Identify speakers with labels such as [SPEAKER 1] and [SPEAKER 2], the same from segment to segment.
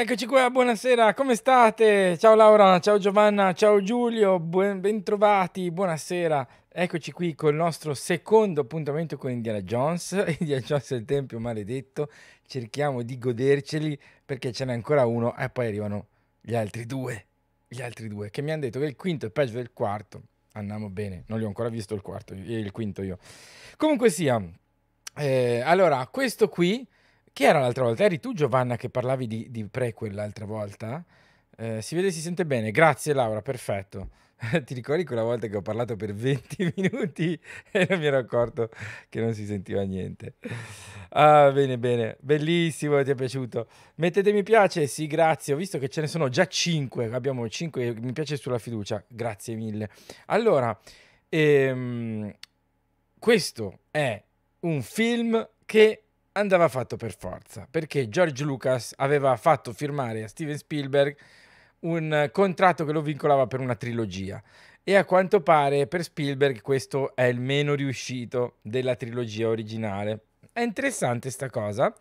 [SPEAKER 1] Eccoci qua, buonasera, come state? Ciao Laura, ciao Giovanna, ciao Giulio, buen- bentrovati, buonasera. Eccoci qui col nostro secondo appuntamento con Indiana Jones, Indiana Jones e il Tempio Maledetto. Cerchiamo di goderceli perché ce n'è ancora uno e poi arrivano gli altri due. Gli altri due che mi hanno detto che il quinto è peggio del quarto. Andiamo bene, non li ho ancora visto il quarto, il quinto io. Comunque sia, eh, allora, questo qui chi era l'altra volta? Eri tu Giovanna che parlavi di, di prequel l'altra volta? Eh, si vede si sente bene. Grazie Laura, perfetto. Ti ricordi quella volta che ho parlato per 20 minuti e non mi ero accorto che non si sentiva niente? Ah, bene, bene, bellissimo, ti è piaciuto. Mettete mi piace, sì, grazie. Ho visto che ce ne sono già 5, abbiamo 5 mi piace sulla fiducia, grazie mille. Allora, ehm, questo è un film che andava fatto per forza, perché George Lucas aveva fatto firmare a Steven Spielberg un contratto che lo vincolava per una trilogia e a quanto pare per Spielberg questo è il meno riuscito della trilogia originale. È interessante sta cosa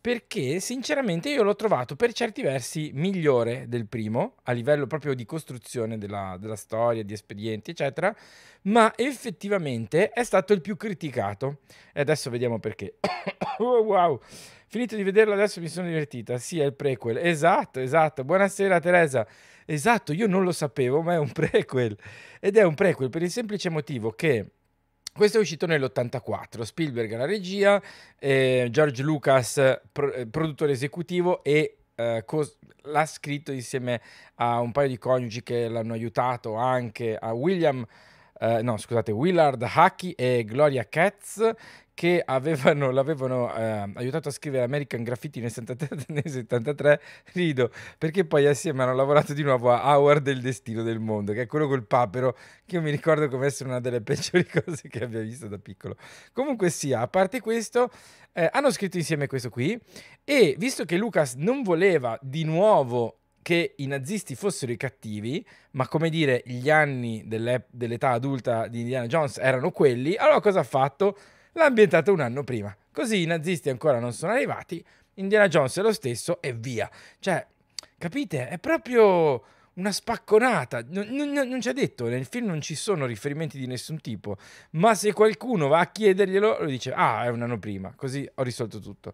[SPEAKER 1] perché sinceramente io l'ho trovato per certi versi migliore del primo, a livello proprio di costruzione della, della storia, di espedienti, eccetera, ma effettivamente è stato il più criticato. E adesso vediamo perché. oh, wow! Finito di vederlo adesso mi sono divertita. Sì, è il prequel. Esatto, esatto. Buonasera Teresa. Esatto, io non lo sapevo, ma è un prequel. Ed è un prequel per il semplice motivo che questo è uscito nell'84, Spielberg alla regia, eh, George Lucas pro- eh, produttore esecutivo e eh, l'ha scritto insieme a un paio di coniugi che l'hanno aiutato anche a William, eh, no scusate, Willard Hackey e Gloria Katz che avevano, l'avevano eh, aiutato a scrivere American Graffiti nel 73, nel 73, rido, perché poi assieme hanno lavorato di nuovo a Howard del Destino del Mondo, che è quello col papero, che io mi ricordo come essere una delle peggiori cose che abbia visto da piccolo. Comunque sia, a parte questo, eh, hanno scritto insieme questo qui, e visto che Lucas non voleva di nuovo che i nazisti fossero i cattivi, ma come dire, gli anni dell'età adulta di Indiana Jones erano quelli, allora cosa ha fatto? l'ha ambientata un anno prima. Così i nazisti ancora non sono arrivati, Indiana Jones è lo stesso e via. Cioè, capite? È proprio una spacconata. Non, non, non, ci ha detto, nel film non ci sono riferimenti di nessun tipo, ma se qualcuno va a chiederglielo, lo dice, ah, è un anno prima, così ho risolto tutto.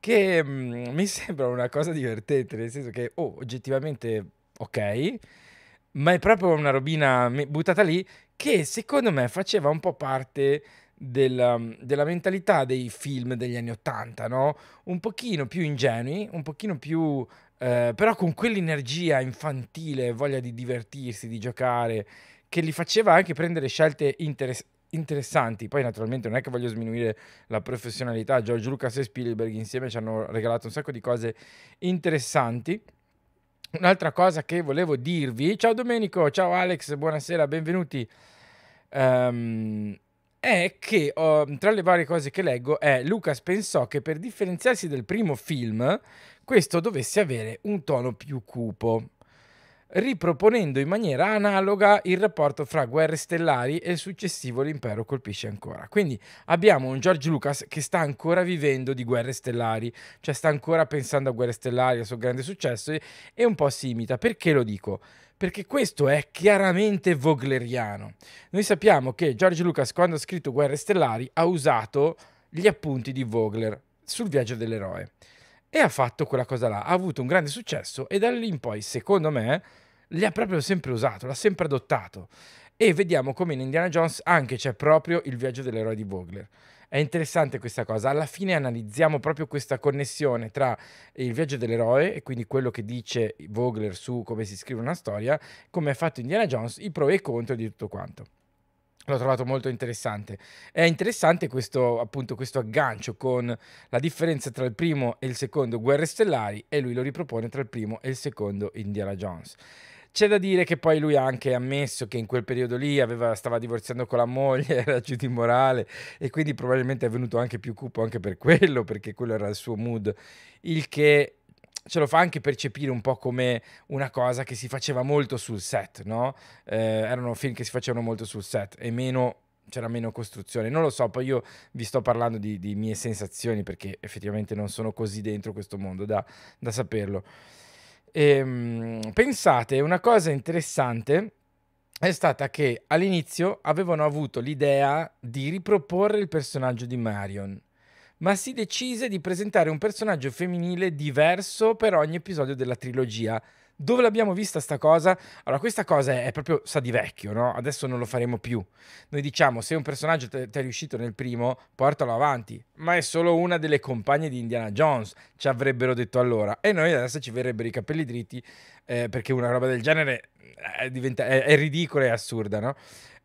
[SPEAKER 1] Che mh, mm, mi sembra una cosa divertente, nel senso che, oh, oggettivamente, ok, ma è proprio una robina buttata lì che secondo me faceva un po' parte della, della, mentalità dei film degli anni Ottanta, no? Un pochino più ingenui, un pochino più... Eh, però con quell'energia infantile, voglia di divertirsi, di giocare, che li faceva anche prendere scelte interess- interessanti. Poi naturalmente non è che voglio sminuire la professionalità, George Lucas e Spielberg insieme ci hanno regalato un sacco di cose interessanti. Un'altra cosa che volevo dirvi, ciao Domenico, ciao Alex, buonasera, benvenuti. Um, è che uh, tra le varie cose che leggo è Lucas pensò che per differenziarsi dal primo film questo dovesse avere un tono più cupo, riproponendo in maniera analoga il rapporto fra guerre stellari e il successivo l'impero colpisce ancora. Quindi abbiamo un George Lucas che sta ancora vivendo di guerre stellari, cioè sta ancora pensando a guerre stellari, al suo grande successo e un po' si imita. Perché lo dico? Perché questo è chiaramente vogleriano. Noi sappiamo che George Lucas, quando ha scritto Guerre Stellari, ha usato gli appunti di Vogler sul viaggio dell'eroe e ha fatto quella cosa là, ha avuto un grande successo e da lì in poi, secondo me, li ha proprio sempre usato, l'ha sempre adottato. E vediamo come in Indiana Jones anche c'è proprio il viaggio dell'eroe di Vogler. È interessante questa cosa. Alla fine analizziamo proprio questa connessione tra il viaggio dell'eroe e quindi quello che dice Vogler su come si scrive una storia, come ha fatto Indiana Jones, i pro e i contro di tutto quanto. L'ho trovato molto interessante. È interessante questo, appunto, questo aggancio con la differenza tra il primo e il secondo Guerre Stellari e lui lo ripropone tra il primo e il secondo Indiana Jones. C'è da dire che poi lui ha anche ammesso che in quel periodo lì aveva, stava divorziando con la moglie, era giù di morale e quindi probabilmente è venuto anche più cupo anche per quello, perché quello era il suo mood, il che ce lo fa anche percepire un po' come una cosa che si faceva molto sul set, no? Eh, erano film che si facevano molto sul set e meno c'era meno costruzione. Non lo so, poi io vi sto parlando di, di mie sensazioni perché effettivamente non sono così dentro questo mondo da, da saperlo. Ehm, pensate, una cosa interessante è stata che all'inizio avevano avuto l'idea di riproporre il personaggio di Marion, ma si decise di presentare un personaggio femminile diverso per ogni episodio della trilogia. Dove l'abbiamo vista sta cosa? Allora, questa cosa è proprio sa di vecchio, no? Adesso non lo faremo più. Noi diciamo, se un personaggio ti è riuscito nel primo, portalo avanti. Ma è solo una delle compagne di Indiana Jones, ci avrebbero detto allora. E noi adesso ci verrebbero i capelli dritti, eh, perché una roba del genere è, eh, diventa, è, è ridicola e assurda, no?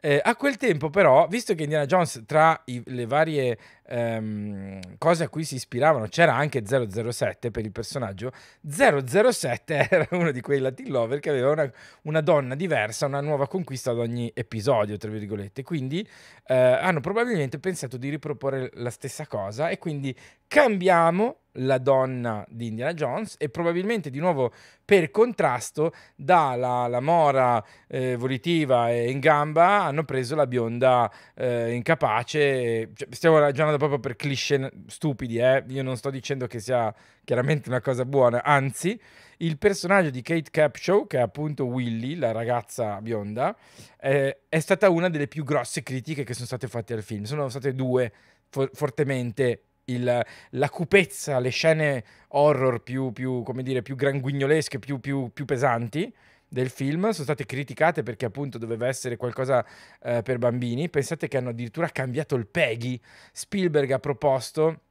[SPEAKER 1] Eh, a quel tempo, però, visto che Indiana Jones, tra i, le varie ehm, cose a cui si ispiravano, c'era anche 007 per il personaggio, 007 era uno di quei Latin lover che aveva una, una donna diversa, una nuova conquista ad ogni episodio, tra virgolette. Quindi eh, hanno probabilmente pensato di riproporre la stessa cosa e quindi cambiamo la donna di Indiana Jones e probabilmente di nuovo per contrasto dalla la mora eh, volitiva e in gamba hanno preso la bionda eh, incapace cioè, stiamo ragionando proprio per cliché stupidi eh? io non sto dicendo che sia chiaramente una cosa buona anzi il personaggio di Kate Capshaw che è appunto Willy la ragazza bionda eh, è stata una delle più grosse critiche che sono state fatte al film sono state due for- fortemente il, la cupezza, le scene horror più, più, come dire, più granguignolesche, più, più, più pesanti del film sono state criticate perché appunto doveva essere qualcosa eh, per bambini. Pensate che hanno addirittura cambiato il Peggy. Spielberg ha proposto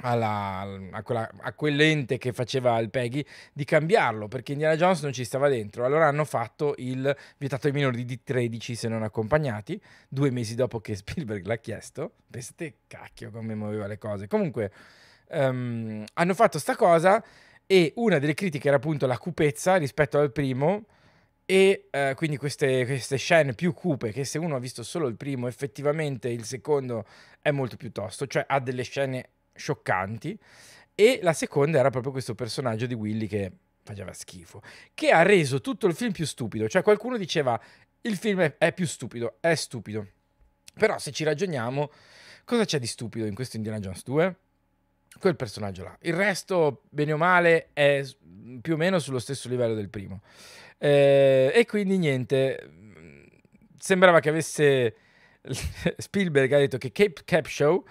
[SPEAKER 1] alla, a, quella, a, quell'ente che faceva il Peggy di cambiarlo perché Indiana Jones non ci stava dentro. Allora hanno fatto il vietato ai minori di 13 se non accompagnati, due mesi dopo che Spielberg l'ha chiesto. Pensate, cacchio, come muoveva le cose. Comunque, um, hanno fatto sta cosa e una delle critiche era appunto la cupezza rispetto al primo. E uh, quindi queste, queste, scene più cupe, che se uno ha visto solo il primo, effettivamente il secondo è molto più tosto, cioè ha delle scene scioccanti. E la seconda era proprio questo personaggio di Willy che faceva schifo, che ha reso tutto il film più stupido. Cioè qualcuno diceva il film è, è più stupido, è stupido. Però se ci ragioniamo, cosa c'è di stupido in questo Indiana Jones 2? Quel personaggio là. Il resto, bene o male, è più o meno sullo stesso livello del primo. Eh, e quindi niente, sembrava che avesse Spielberg ha detto che Cape Cap Show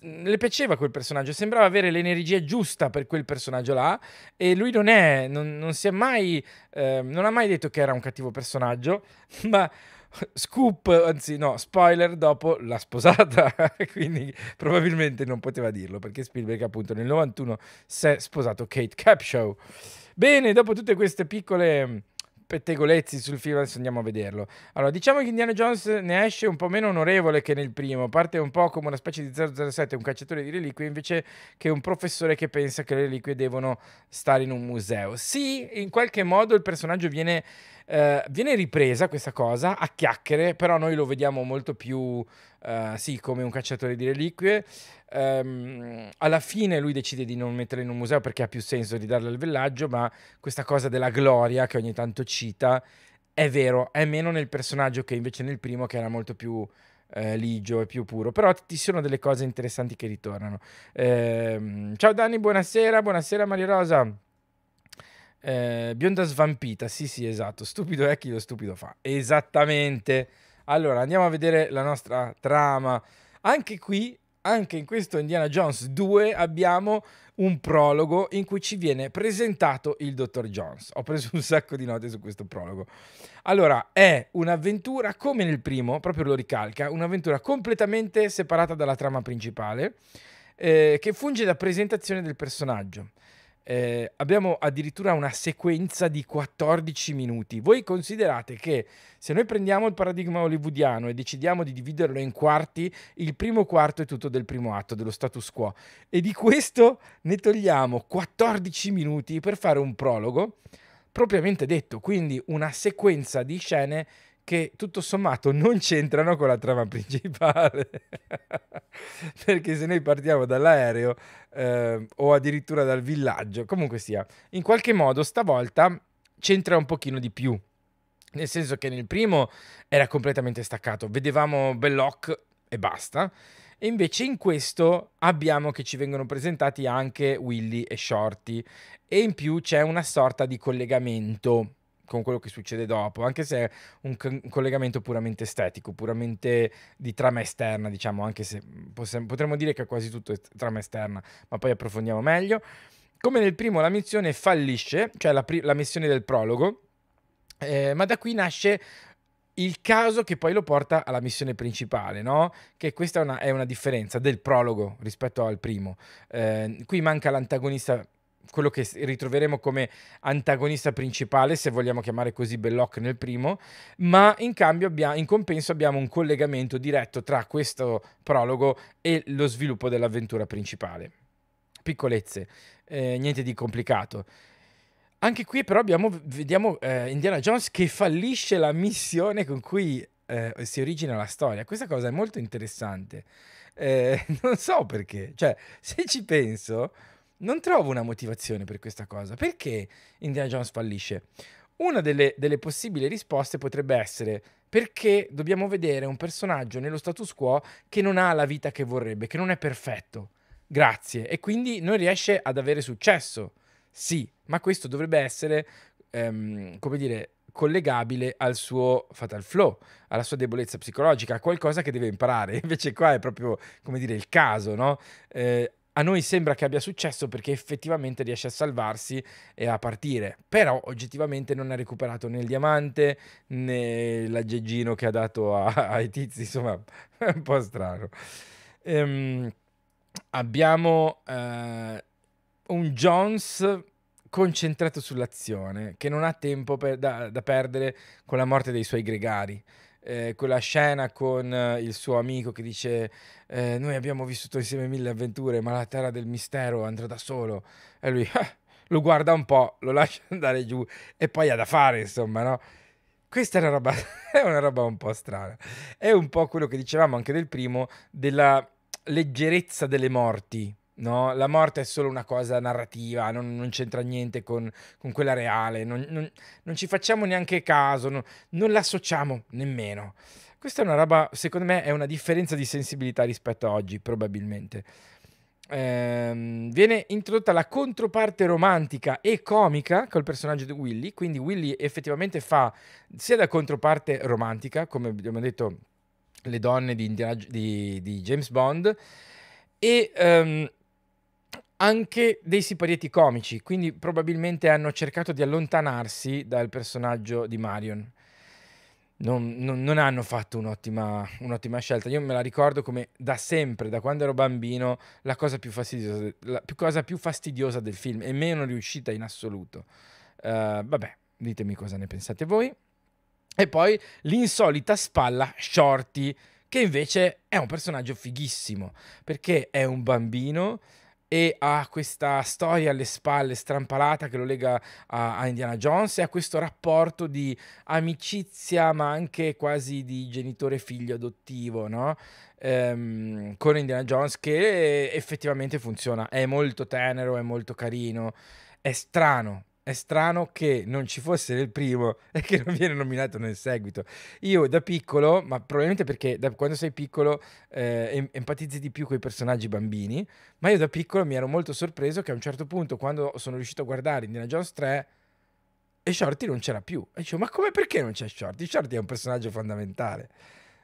[SPEAKER 1] le piaceva quel personaggio, sembrava avere l'energia giusta per quel personaggio là e lui non è, non, non si è mai, eh, non ha mai detto che era un cattivo personaggio, ma scoop, anzi no, spoiler, dopo l'ha sposata, quindi probabilmente non poteva dirlo perché Spielberg appunto nel 91 si è sposato Kate Capshaw. Bene, dopo tutte queste piccole pettegolezzi sul film, adesso andiamo a vederlo. Allora, diciamo che Indiana Jones ne esce un po' meno onorevole che nel primo, parte un po' come una specie di 007, un cacciatore di reliquie, invece che un professore che pensa che le reliquie devono stare in un museo. Sì, in qualche modo il personaggio viene, eh, viene ripresa questa cosa a chiacchiere, però noi lo vediamo molto più, eh, sì, come un cacciatore di reliquie. Um, alla fine lui decide di non metterla in un museo perché ha più senso di darla al villaggio, ma questa cosa della gloria che ogni tanto cita è vero, è meno nel personaggio che invece nel primo che era molto più eh, ligio e più puro, però ci sono delle cose interessanti che ritornano. Eh, ciao Dani, buonasera, buonasera Maria Rosa. Eh, bionda svampita, sì sì esatto, stupido è chi lo stupido fa, esattamente. Allora andiamo a vedere la nostra trama. Anche qui anche in questo Indiana Jones 2 abbiamo un prologo in cui ci viene presentato il dottor Jones. Ho preso un sacco di note su questo prologo. Allora, è un'avventura come nel primo, proprio lo ricalca, un'avventura completamente separata dalla trama principale, eh, che funge da presentazione del personaggio. Eh, abbiamo addirittura una sequenza di 14 minuti. Voi considerate che se noi prendiamo il paradigma hollywoodiano e decidiamo di dividerlo in quarti, il primo quarto è tutto del primo atto, dello status quo, e di questo ne togliamo 14 minuti per fare un prologo propriamente detto, quindi una sequenza di scene che tutto sommato non c'entrano con la trama principale. Perché se noi partiamo dall'aereo eh, o addirittura dal villaggio, comunque sia, in qualche modo stavolta c'entra un pochino di più. Nel senso che nel primo era completamente staccato, vedevamo Belloc e basta. E invece in questo abbiamo che ci vengono presentati anche Willy e Shorty e in più c'è una sorta di collegamento con quello che succede dopo, anche se è un, un collegamento puramente estetico, puramente di trama esterna, diciamo, anche se potremmo dire che quasi tutto trama esterna, ma poi approfondiamo meglio. Come nel primo la missione fallisce, cioè la, la missione del prologo, eh, ma da qui nasce il caso che poi lo porta alla missione principale, no? Che questa è una, è una differenza del prologo rispetto al primo. Eh, qui manca l'antagonista quello che ritroveremo come antagonista principale, se vogliamo chiamare così Belloc nel primo, ma in cambio abbiamo, in compenso abbiamo un collegamento diretto tra questo prologo e lo sviluppo dell'avventura principale. Piccolezze, eh, niente di complicato. Anche qui però abbiamo, vediamo eh, Indiana Jones che fallisce la missione con cui eh, si origina la storia. Questa cosa è molto interessante. Eh, non so perché, cioè se ci penso non trovo una motivazione per questa cosa. Perché Indiana Jones fallisce? Una delle, delle possibili risposte potrebbe essere perché dobbiamo vedere un personaggio nello status quo che non ha la vita che vorrebbe, che non è perfetto. Grazie. E quindi non riesce ad avere successo. Sì, ma questo dovrebbe essere, ehm, come dire, collegabile al suo fatal flow, alla sua debolezza psicologica, a qualcosa che deve imparare. Invece qua è proprio, come dire, il caso, no? Eh, a noi sembra che abbia successo perché effettivamente riesce a salvarsi e a partire, però oggettivamente non ha recuperato né il diamante né l'aggeggino che ha dato a, ai tizi, insomma è un po' strano. Ehm, abbiamo eh, un Jones concentrato sull'azione, che non ha tempo per, da, da perdere con la morte dei suoi gregari eh, quella scena con eh, il suo amico che dice eh, noi abbiamo vissuto insieme mille avventure ma la terra del mistero andrà da solo e lui eh, lo guarda un po', lo lascia andare giù e poi ha da fare insomma no? Questa è una, roba, è una roba un po' strana. È un po' quello che dicevamo anche del primo, della leggerezza delle morti. No? La morte è solo una cosa narrativa, non, non c'entra niente con, con quella reale, non, non, non, ci facciamo neanche caso, non, l'associamo nemmeno. Questa è una roba, secondo me, è una differenza di sensibilità rispetto a oggi, probabilmente. Ehm, viene introdotta la controparte romantica e comica col personaggio di Willy, quindi Willy effettivamente fa sia da controparte romantica, come abbiamo detto le donne di, di, di James Bond, e um, anche dei siparietti comici, quindi probabilmente hanno cercato di allontanarsi dal personaggio di Marion. Non, non, non hanno fatto un'ottima, un'ottima, scelta. Io me la ricordo come da sempre, da quando ero bambino, la cosa più fastidiosa, la più, cosa più fastidiosa del film e meno riuscita in assoluto. Uh, vabbè, ditemi cosa ne pensate voi. E poi l'insolita spalla Shorty, che invece è un personaggio fighissimo, perché è un bambino e ha questa storia alle spalle strampalata che lo lega a, a, Indiana Jones e ha questo rapporto di amicizia ma anche quasi di genitore figlio adottivo no? ehm, con Indiana Jones che effettivamente funziona è molto tenero è molto carino è strano è strano che non ci fosse nel primo e che non viene nominato nel seguito. Io da piccolo, ma probabilmente perché da quando sei piccolo eh, empatizzi di più con i personaggi bambini, ma io da piccolo mi ero molto sorpreso che a un certo punto, quando sono riuscito a guardare Indiana Jones 3, e Shorty non c'era più. E dicevo, ma come perché non c'è Shorty? Shorty è un personaggio fondamentale.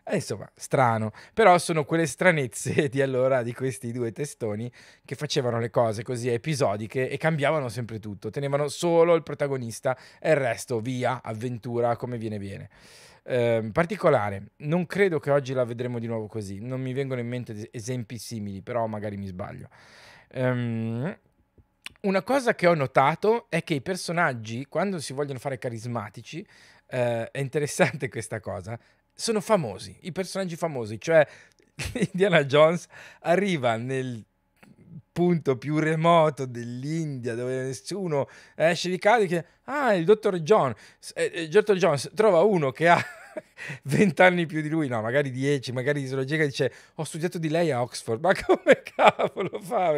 [SPEAKER 1] E insomma, strano. Però sono quelle stranezze di allora di questi due testoni che facevano le cose così episodiche e cambiavano sempre tutto. Tenevano solo il protagonista e il resto via, avventura, come viene viene. Eh, particolare, non credo che oggi la vedremo di nuovo così. Non mi vengono in mente esempi simili, però magari mi sbaglio. Um, una cosa che ho notato è che i personaggi, quando si vogliono fare carismatici, eh, è interessante questa cosa, sono famosi, i personaggi famosi, cioè Indiana Jones arriva nel punto più remoto dell'India dove nessuno esce di casa e dice ah il dottor John. Eh, il dottor Jones trova uno che ha vent'anni più di lui, no, magari dieci, magari di zoologia dice ho studiato di lei a Oxford, ma come cavolo fa?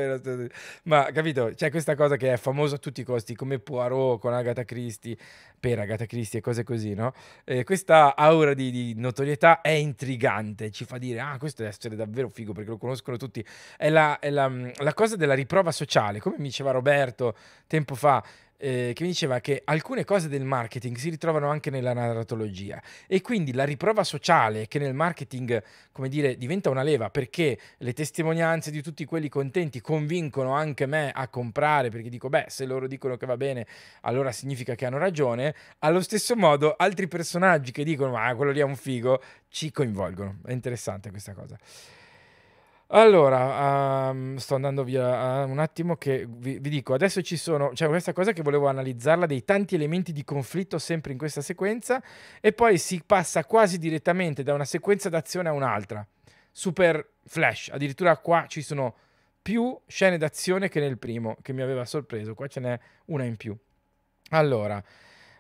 [SPEAKER 1] Ma capito? C'è questa cosa che è famosa a tutti i costi, come Poirot con Agatha Christie, per Agatha Christie e cose così, no? E questa aura di, di, notorietà è intrigante, ci fa dire, ah, questo deve essere davvero figo perché lo conoscono tutti. È la, è la, la cosa della riprova sociale, come mi diceva Roberto tempo fa, eh, che mi diceva che alcune cose del marketing si ritrovano anche nella narratologia e quindi la riprova sociale che nel marketing, come dire, diventa una leva perché le testimonianze di tutti quelli contenti convincono anche me a comprare perché dico, beh, se loro dicono che va bene, allora significa che hanno ragione. Allo stesso modo, altri personaggi che dicono, ma quello lì è un figo, ci coinvolgono. È interessante questa cosa. Allora, um, sto andando via uh, un attimo che vi, vi, dico, adesso ci sono, c'è questa cosa che volevo analizzarla, dei tanti elementi di conflitto sempre in questa sequenza e poi si passa quasi direttamente da una sequenza d'azione a un'altra, super flash, addirittura qua ci sono più scene d'azione che nel primo, che mi aveva sorpreso, qua ce n'è una in più. Allora,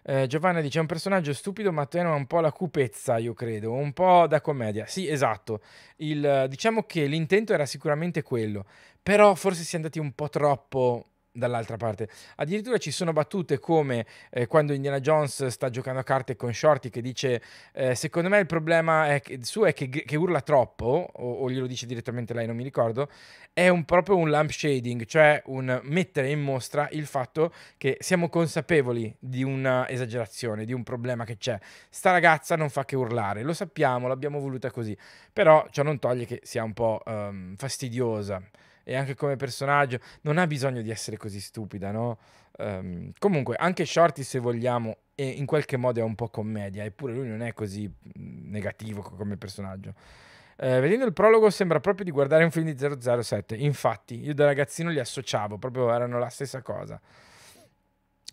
[SPEAKER 1] eh, Giovanna dice: È un personaggio stupido, ma tenua un po' la cupezza, io credo, un po' da commedia. Sì, esatto. Il, diciamo che l'intento era sicuramente quello, però forse si è andati un po' troppo dall'altra parte. Addirittura ci sono battute come eh, quando Indiana Jones sta giocando a carte con Shorty che dice eh, secondo me il problema è che, suo è che, che urla troppo o, o, glielo dice direttamente lei, non mi ricordo, è un, proprio un lamp cioè un mettere in mostra il fatto che siamo consapevoli di una esagerazione, di un problema che c'è. Sta ragazza non fa che urlare, lo sappiamo, l'abbiamo voluta così, però ciò non toglie che sia un po' um, fastidiosa e anche come personaggio non ha bisogno di essere così stupida, no? Um, comunque, anche Shorty, se vogliamo, è, in qualche modo è un po' commedia, eppure lui non è così negativo come personaggio. Eh, vedendo il prologo sembra proprio di guardare un film di 007, infatti io da ragazzino li associavo, proprio erano la stessa cosa.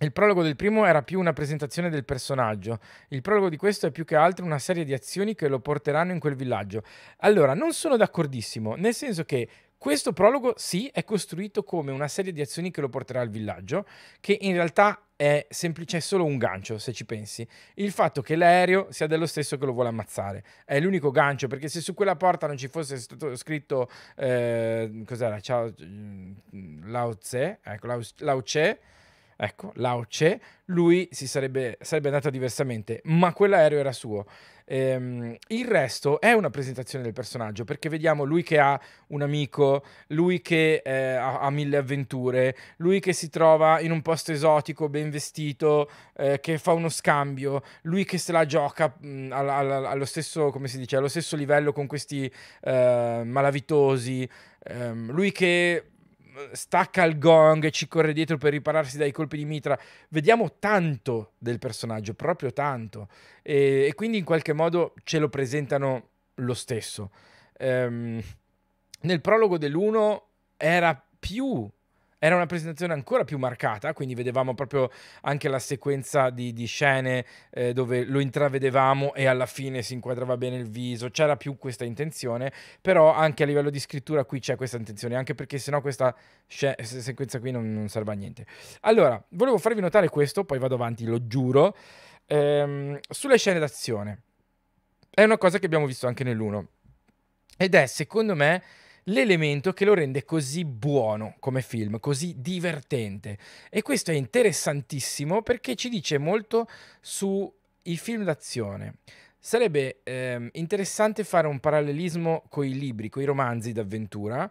[SPEAKER 1] Il prologo del primo era più una presentazione del personaggio, il prologo di questo è più che altro una serie di azioni che lo porteranno in quel villaggio. Allora, non sono d'accordissimo, nel senso che questo prologo, sì, è costruito come una serie di azioni che lo porterà al villaggio, che in realtà è semplice, è solo un gancio, se ci pensi. Il fatto che l'aereo sia dello stesso che lo vuole ammazzare è l'unico gancio, perché se su quella porta non ci fosse stato scritto, eh, cos'era, ciao, mm, Lao Tse, ecco, Lao, Lao Tse, ecco, Lao Tse, lui sarebbe, sarebbe andato diversamente, ma quell'aereo era suo. Ehm, il resto è una presentazione del personaggio perché vediamo lui che ha un amico, lui che eh, ha, ha, mille avventure, lui che si trova in un posto esotico, ben vestito, eh, che fa uno scambio, lui che se la gioca mh, mm, all, all, allo, stesso, dice, allo stesso livello con questi eh, malavitosi, ehm, lui che stacca il gong e ci corre dietro per ripararsi dai colpi di mitra. Vediamo tanto del personaggio, proprio tanto. E, e quindi in qualche modo ce lo presentano lo stesso. Ehm, nel prologo dell'1 era più era una presentazione ancora più marcata, quindi vedevamo proprio anche la sequenza di, di scene eh, dove lo intravedevamo e alla fine si inquadrava bene il viso, c'era più questa intenzione, però anche a livello di scrittura qui c'è questa intenzione, anche perché sennò questa sequenza qui non, non, serve a niente. Allora, volevo farvi notare questo, poi vado avanti, lo giuro, ehm, sulle scene d'azione. È una cosa che abbiamo visto anche nell'1 ed è, secondo me, l'elemento che lo rende così buono come film, così divertente. E questo è interessantissimo perché ci dice molto sui film d'azione. Sarebbe eh, interessante fare un parallelismo con i libri, con i romanzi d'avventura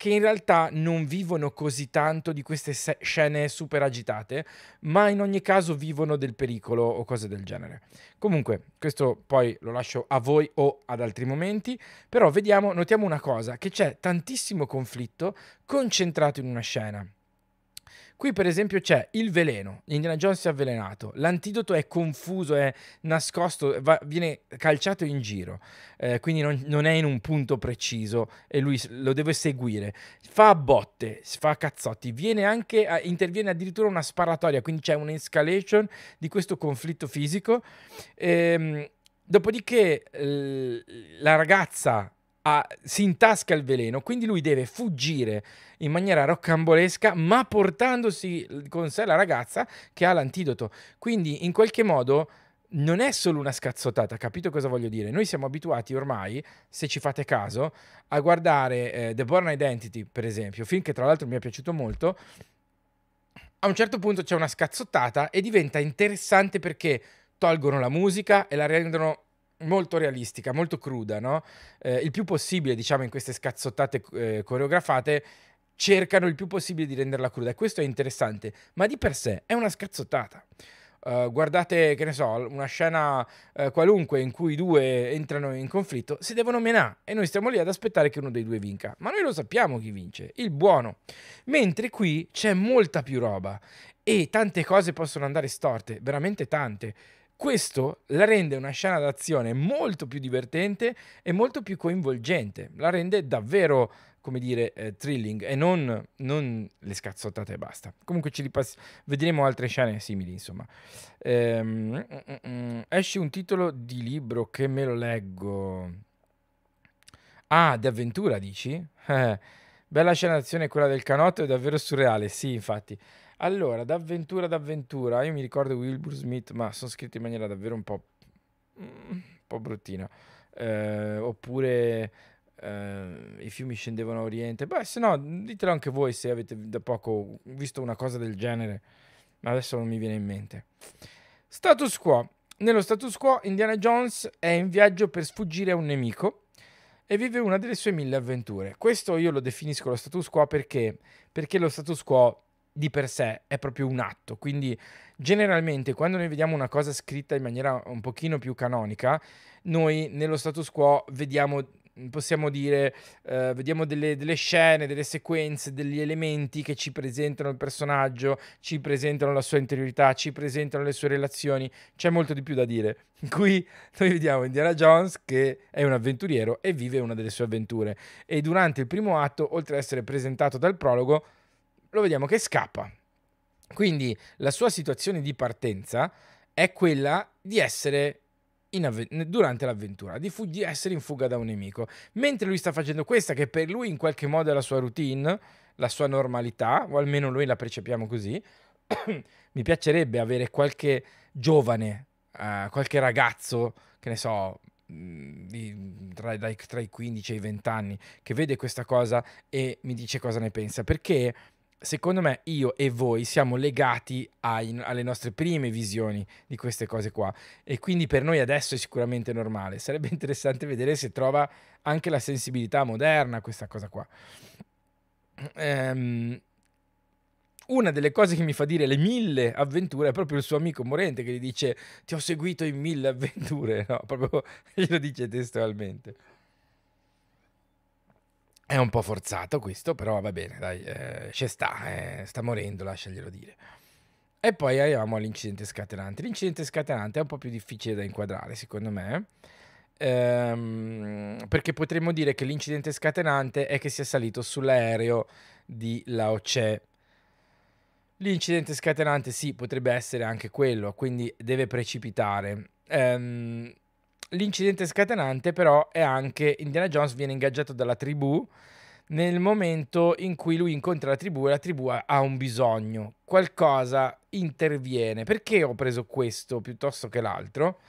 [SPEAKER 1] che in realtà non vivono così tanto di queste scene super agitate, ma in ogni caso vivono del pericolo o cose del genere. Comunque, questo poi lo lascio a voi o ad altri momenti, però vediamo, notiamo una cosa, che c'è tantissimo conflitto concentrato in una scena. Qui per esempio c'è il veleno, Indiana Jones è avvelenato, l'antidoto è confuso, è nascosto, va, viene calciato in giro, eh, quindi non, non, è in un punto preciso e lui lo deve seguire. Fa botte, fa cazzotti, anche interviene addirittura una sparatoria, quindi c'è un'escalation di questo conflitto fisico. Ehm, dopodiché eh, la ragazza ha, si intasca il veleno, quindi lui deve fuggire in maniera roccambolesca, ma portandosi con sé la ragazza che ha l'antidoto. Quindi in qualche modo non è solo una scazzottata, capito cosa voglio dire? Noi siamo abituati ormai, se ci fate caso, a guardare eh, The Born Identity, per esempio, film che tra l'altro mi è piaciuto molto. A un certo punto c'è una scazzottata e diventa interessante perché tolgono la musica e la rendono molto realistica, molto cruda, no? Eh, il più possibile, diciamo, in queste scazzottate eh, coreografate cercano il più possibile di renderla cruda e questo è interessante, ma di per sé è una scazzottata. Uh, guardate, che ne so, una scena uh, qualunque in cui i due entrano in conflitto, si devono menare e noi stiamo lì ad aspettare che uno dei due vinca. Ma noi lo sappiamo chi vince, il buono. Mentre qui c'è molta più roba e tante cose possono andare storte, veramente tante. Questo la rende una scena d'azione molto più divertente e molto più coinvolgente, la rende davvero come dire, eh, thrilling e non, non, le scazzottate e basta. Comunque ci ripass- vedremo altre scene simili, insomma. Ehm, mm, mm, mm, esce un titolo di libro che me lo leggo. Ah, di avventura, dici? Bella scena d'azione quella del canotto, è davvero surreale, sì, infatti. Allora, d'avventura d'avventura, io mi ricordo Wilbur Smith, ma sono scritti in maniera davvero un po', un po bruttina. Eh, oppure eh, i fiumi scendevano a oriente. Beh, se no, ditelo anche voi se avete da poco visto una cosa del genere, ma adesso non mi viene in mente. Status quo. Nello status quo, Indiana Jones è in viaggio per sfuggire a un nemico e vive una delle sue mille avventure. Questo io lo definisco lo status quo perché, perché lo status quo di per sé è proprio un atto, quindi generalmente quando noi vediamo una cosa scritta in maniera un pochino più canonica, noi nello status quo vediamo possiamo dire, eh, vediamo delle, delle, scene, delle sequenze, degli elementi che ci presentano il personaggio, ci presentano la sua interiorità, ci presentano le sue relazioni, c'è molto di più da dire. Qui noi vediamo Indiana Jones che è un avventuriero e vive una delle sue avventure. E durante il primo atto, oltre ad essere presentato dal prologo, lo vediamo che scappa. Quindi la sua situazione di partenza è quella di essere avve- durante l'avventura, di, fu- di essere in fuga da un nemico. Mentre lui sta facendo questa, che per lui in qualche modo è la sua routine, la sua normalità, o almeno noi la percepiamo così, mi piacerebbe avere qualche giovane, uh, qualche ragazzo, che ne so, mm, di, tra, dai, tra, i 15 e i 20 anni, che vede questa cosa e mi dice cosa ne pensa. Perché secondo me io e voi siamo legati ai, alle nostre prime visioni di queste cose qua e quindi per noi adesso è sicuramente normale. Sarebbe interessante vedere se trova anche la sensibilità moderna questa cosa qua. Um, una delle cose che mi fa dire le mille avventure è proprio il suo amico Morente che gli dice ti ho seguito in mille avventure, no? Proprio glielo dice testualmente. È un po' forzato questo, però va bene, dai, eh, ci sta, eh, sta morendo, lasciaglielo dire. E poi arriviamo all'incidente scatenante. L'incidente scatenante è un po' più difficile da inquadrare, secondo me, ehm, perché potremmo dire che l'incidente scatenante è che sia salito sull'aereo di Lao Che. L'incidente scatenante sì, potrebbe essere anche quello, quindi deve precipitare. Ehm, L'incidente scatenante però è anche Indiana Jones viene ingaggiato dalla tribù nel momento in cui lui incontra la tribù e la tribù ha un bisogno, qualcosa interviene. Perché ho preso questo piuttosto che l'altro?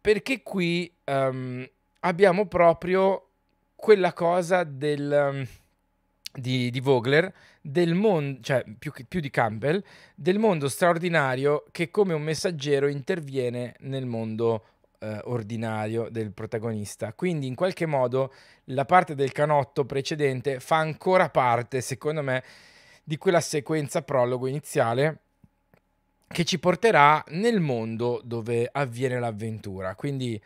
[SPEAKER 1] Perché qui um, abbiamo proprio quella cosa del, um, di, di, Vogler, del mondo, cioè più, più di Campbell, del mondo straordinario che come un messaggero interviene nel mondo eh, ordinario del protagonista. Quindi in qualche modo la parte del canotto precedente fa ancora parte, secondo me, di quella sequenza prologo iniziale che ci porterà nel mondo dove avviene l'avventura. Quindi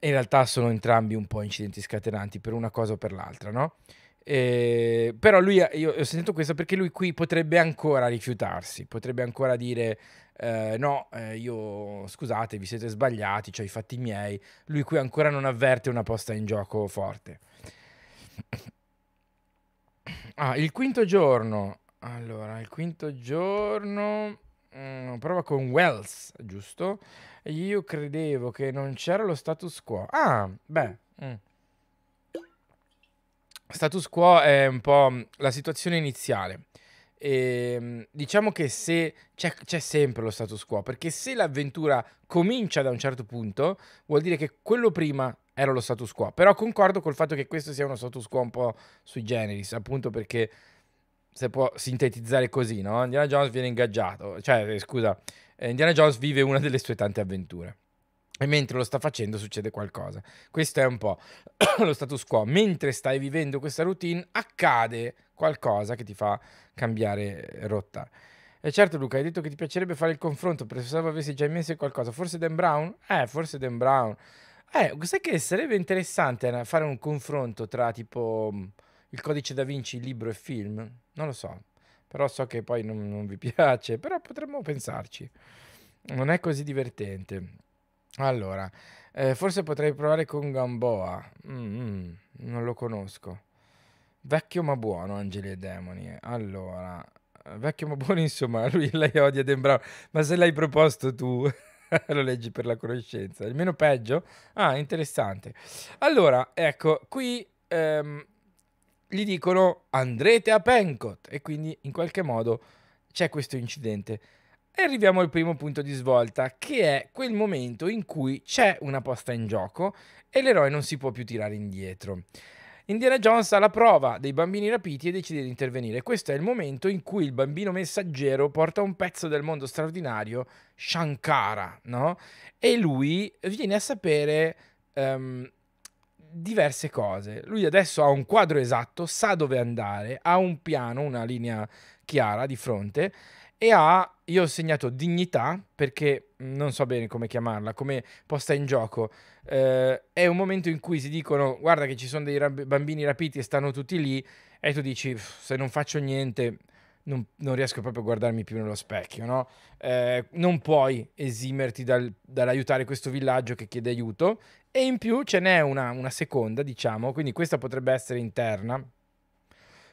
[SPEAKER 1] in realtà sono entrambi un po' incidenti scatenanti per una cosa o per l'altra, no? E, però lui, io ho sentito questo perché lui qui potrebbe ancora rifiutarsi, potrebbe ancora dire eh, no, eh, io scusate, vi siete sbagliati, cioè i fatti miei. Lui qui ancora non avverte una posta in gioco forte. Ah, il quinto giorno. Allora, il quinto giorno mm, prova con Wells, giusto? Io credevo che non c'era lo status quo. Ah, beh. Mm. Status quo è un po' la situazione iniziale. E, ehm, diciamo che se c'è, c'è, sempre lo status quo, perché se l'avventura comincia da un certo punto, vuol dire che quello prima era lo status quo. Però concordo col fatto che questo sia uno status quo un po' sui generis, appunto perché se può sintetizzare così, no? Indiana Jones viene ingaggiato, cioè, eh, scusa, eh, Indiana Jones vive una delle sue tante avventure. E mentre lo sta facendo succede qualcosa. Questo è un po' lo status quo. Mentre stai vivendo questa routine, accade qualcosa che ti fa cambiare rotta. E certo, Luca, hai detto che ti piacerebbe fare il confronto, pensavo avessi già mente qualcosa. Forse Dan Brown? Eh, forse Dan Brown. Eh, sai che sarebbe interessante fare un confronto tra tipo il codice da Vinci, libro e film? Non lo so, però so che poi non, non vi piace, però potremmo pensarci. Non è così divertente. Allora, eh, forse potrei provare con Gamboa. Mm, mm, non lo conosco. Vecchio ma buono, Angeli e Demoni. Allora, vecchio ma buono, insomma, lui lei odia Dan Brown. Ma se l'hai proposto tu, lo leggi per la conoscenza. Il meno peggio? Ah, interessante. Allora, ecco, qui ehm, gli dicono andrete a Pencott e quindi in qualche modo c'è questo incidente. E arriviamo al primo punto di svolta, che è quel momento in cui c'è una posta in gioco e l'eroe non si può più tirare indietro. Indiana Jones ha la prova dei bambini rapiti e decide di intervenire. Questo è il momento in cui il bambino messaggero porta un pezzo del mondo straordinario, Shankara, no? E lui viene a sapere um, diverse cose. Lui adesso ha un quadro esatto, sa dove andare, ha un piano, una linea chiara di fronte e ha, io ho segnato dignità perché non so bene come chiamarla, come posta in gioco. Eh, è un momento in cui si dicono guarda che ci sono dei rab- bambini rapiti e stanno tutti lì e tu dici se non faccio niente non, non, riesco proprio a guardarmi più nello specchio, no? Eh, non puoi esimerti dal, dall'aiutare questo villaggio che chiede aiuto e in più ce n'è una, una seconda, diciamo, quindi questa potrebbe essere interna,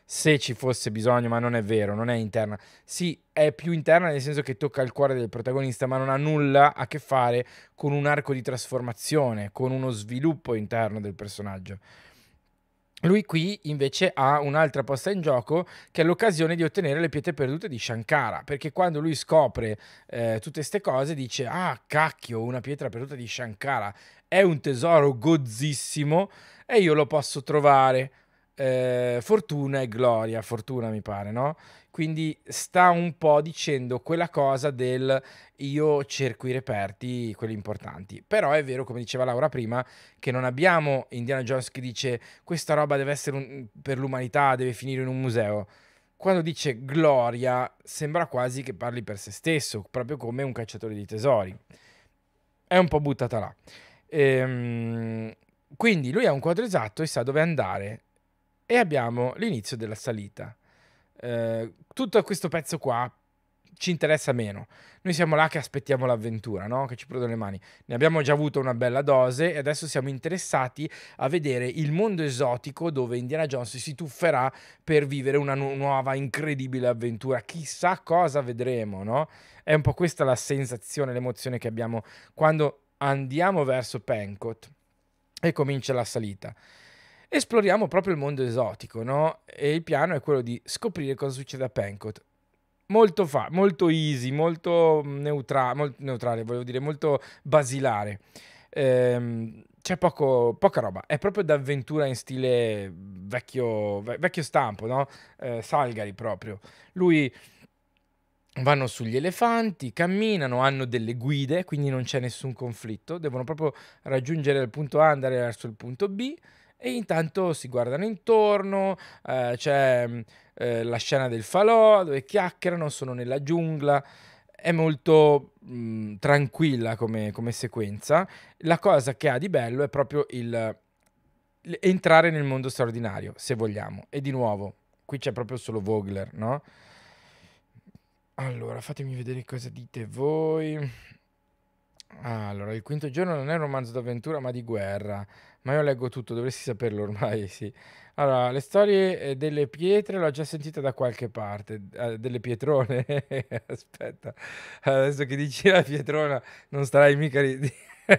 [SPEAKER 1] se ci fosse bisogno, ma non è vero, non è interna. Sì, è più interna nel senso che tocca il cuore del protagonista, ma non ha nulla a che fare con un arco di trasformazione, con uno sviluppo interno del personaggio. Lui qui invece ha un'altra posta in gioco che è l'occasione di ottenere le pietre perdute di Shankara, perché quando lui scopre eh, tutte queste cose dice ah cacchio, una pietra perduta di Shankara è un tesoro gozzissimo e io lo posso trovare eh, fortuna e gloria, fortuna mi pare, no? Quindi sta un po' dicendo quella cosa del io cerco i reperti, quelli importanti. Però è vero, come diceva Laura prima, che non abbiamo Indiana Jones che dice questa roba deve essere un, per l'umanità, deve finire in un museo. Quando dice gloria, sembra quasi che parli per se stesso, proprio come un cacciatore di tesori. È un po' buttata là. Ehm, quindi lui ha un quadro esatto e sa dove andare e abbiamo l'inizio della salita. Eh, tutto questo pezzo qua ci interessa meno. Noi siamo là che aspettiamo l'avventura, no? che ci prudono le mani. Ne abbiamo già avuto una bella dose e adesso siamo interessati a vedere il mondo esotico dove Indiana Jones si tufferà per vivere una nu- nuova incredibile avventura. Chissà cosa vedremo, no? È un po' questa la sensazione, l'emozione che abbiamo quando andiamo verso Pencott e comincia la salita esploriamo proprio il mondo esotico, no? E il piano è quello di scoprire cosa succede a Pencott. Molto, fa- molto easy, molto, neutra- molto neutrale, volevo dire, molto basilare. Ehm, c'è poco, poca roba, è proprio d'avventura in stile vecchio, vecchio stampo, no? Eh, Salgari proprio. Lui vanno sugli elefanti, camminano, hanno delle guide, quindi non c'è nessun conflitto, devono proprio raggiungere il punto A andare verso il punto B e intanto si guardano intorno, eh, c'è mm, eh, la scena del falò dove chiacchierano, sono nella giungla, è molto mh, mm, tranquilla come, come, sequenza. La cosa che ha di bello è proprio il, entrare nel mondo straordinario, se vogliamo. E di nuovo, qui c'è proprio solo Vogler, no? Allora, fatemi vedere cosa dite voi. Allora, il quinto giorno non è un romanzo d'avventura, ma di guerra. Ma io leggo tutto, dovresti saperlo ormai, sì. Allora, le storie eh, delle pietre l'ho già sentita da qualche parte, eh, delle pietrone. Aspetta, adesso che dici la pietrona non starai mica ri-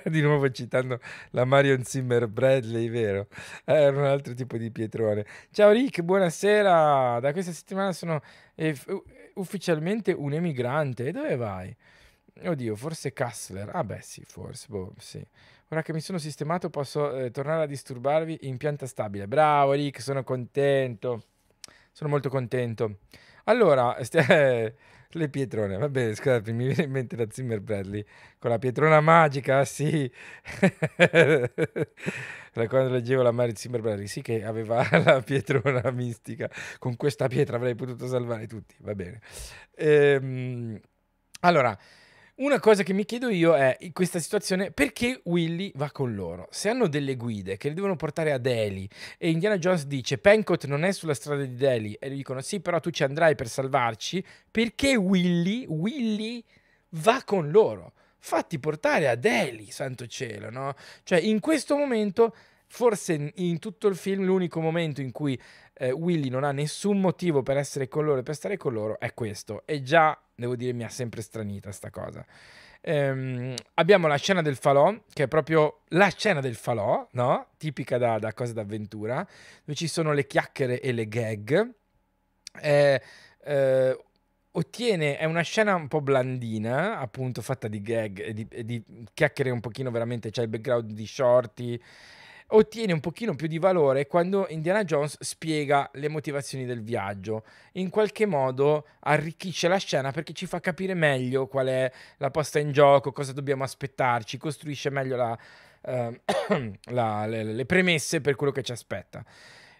[SPEAKER 1] di nuovo citando la Marion Zimmer Bradley, vero? Era un altro tipo di pietrone. Ciao Rick, buonasera. Da questa settimana sono eh, ufficialmente un emigrante. E dove vai? Oddio, forse Kassler. Ah beh sì, forse, boh, sì. Ora che mi sono sistemato posso eh, tornare a disturbarvi in pianta stabile. Bravo Rick, sono contento. Sono molto contento. Allora, le pietrone, va bene, scusate, mi viene in mente la Zimmer Bradley con la pietrona magica, sì. Quando leggevo la Mary Zimmer Bradley, sì che aveva la pietrona mistica. Con questa pietra avrei potuto salvare tutti, va bene. Ehm, allora, una cosa che mi chiedo io è in questa situazione perché Willy va con loro? Se hanno delle guide che li devono portare a Delhi e Indiana Jones dice Pencott non è sulla strada di Delhi e gli dicono sì però tu ci andrai per salvarci, perché Willy, Willy va con loro? Fatti portare a Delhi, santo cielo, no? Cioè in questo momento, forse in tutto il film l'unico momento in cui eh, Willy non ha nessun motivo per essere con loro e per stare con loro è questo. E già, devo dire, mi ha sempre stranita sta cosa. Ehm, abbiamo la scena del falò, che è proprio la scena del falò, no? Tipica da, da cose d'avventura, dove ci sono le chiacchiere e le gag. Eh, eh, ottiene, è una scena un po' blandina, appunto fatta di gag e di, di chiacchiere un pochino veramente, c'è il background di shorty, ottiene un pochino più di valore quando Indiana Jones spiega le motivazioni del viaggio. In qualche modo arricchisce la scena perché ci fa capire meglio qual è la posta in gioco, cosa dobbiamo aspettarci, costruisce meglio la, uh, la, le, le, premesse per quello che ci aspetta.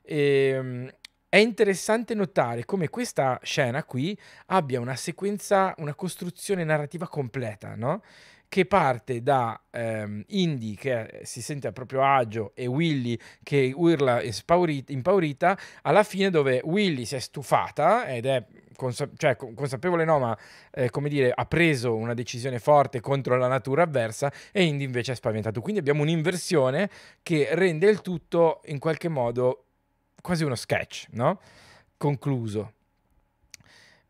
[SPEAKER 1] E, um, è interessante notare come questa scena qui abbia una sequenza, una costruzione narrativa completa, no? Che parte da ehm, Indy che si sente a proprio agio e Willy che urla impaurita alla fine dove Willy si è stufata ed è consa- cioè, consapevole no ma eh, come dire ha preso una decisione forte contro la natura avversa e Indy invece è spaventato quindi abbiamo un'inversione che rende il tutto in qualche modo quasi uno sketch no? concluso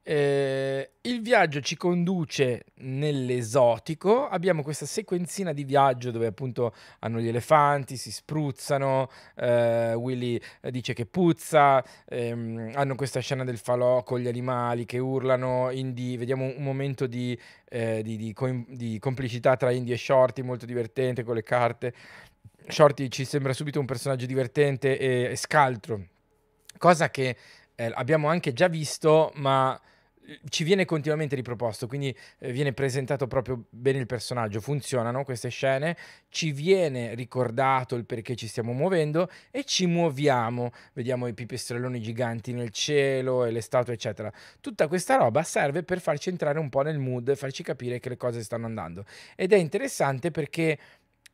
[SPEAKER 1] eh, il viaggio ci conduce nell'esotico, abbiamo questa sequenzina di viaggio dove appunto hanno gli elefanti, si spruzzano, eh, Willy dice che puzza, ehm, hanno questa scena del falò con gli animali che urlano, Indy, vediamo un momento di, eh, di, di, com- di complicità tra Indy e Shorty molto divertente con le carte. Shorty ci sembra subito un personaggio divertente e, e scaltro, cosa che eh, abbiamo anche già visto, ma ci viene continuamente riproposto, quindi eh, viene presentato proprio bene il personaggio, funzionano queste scene, ci viene ricordato il perché ci stiamo muovendo e ci muoviamo, vediamo i pipistrelloni giganti nel cielo e le statue eccetera. Tutta questa roba serve per farci entrare un po' nel mood farci capire che le cose stanno andando. Ed è interessante perché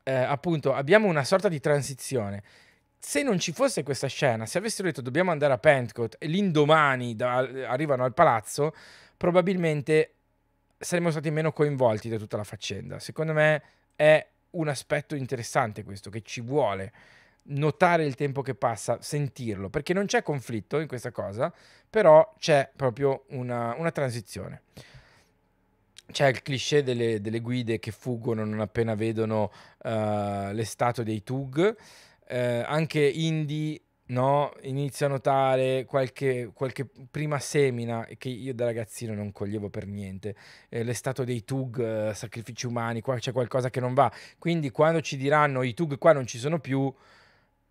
[SPEAKER 1] eh, appunto abbiamo una sorta di transizione se non ci fosse questa scena, se avessero detto dobbiamo andare a Pentcoat e l'indomani da, arrivano al palazzo, probabilmente saremmo stati meno coinvolti da tutta la faccenda. Secondo me è un aspetto interessante questo, che ci vuole notare il tempo che passa, sentirlo, perché non c'è conflitto in questa cosa, però c'è proprio una, una transizione. C'è il cliché delle, delle, guide che fuggono non appena vedono uh, le statue dei Tug eh, anche Indy no, inizia a notare qualche, qualche, prima semina che io da ragazzino non coglievo per niente. Eh, l'estate dei Tug, eh, sacrifici umani, qua c'è qualcosa che non va. Quindi quando ci diranno i Tug qua non ci sono più,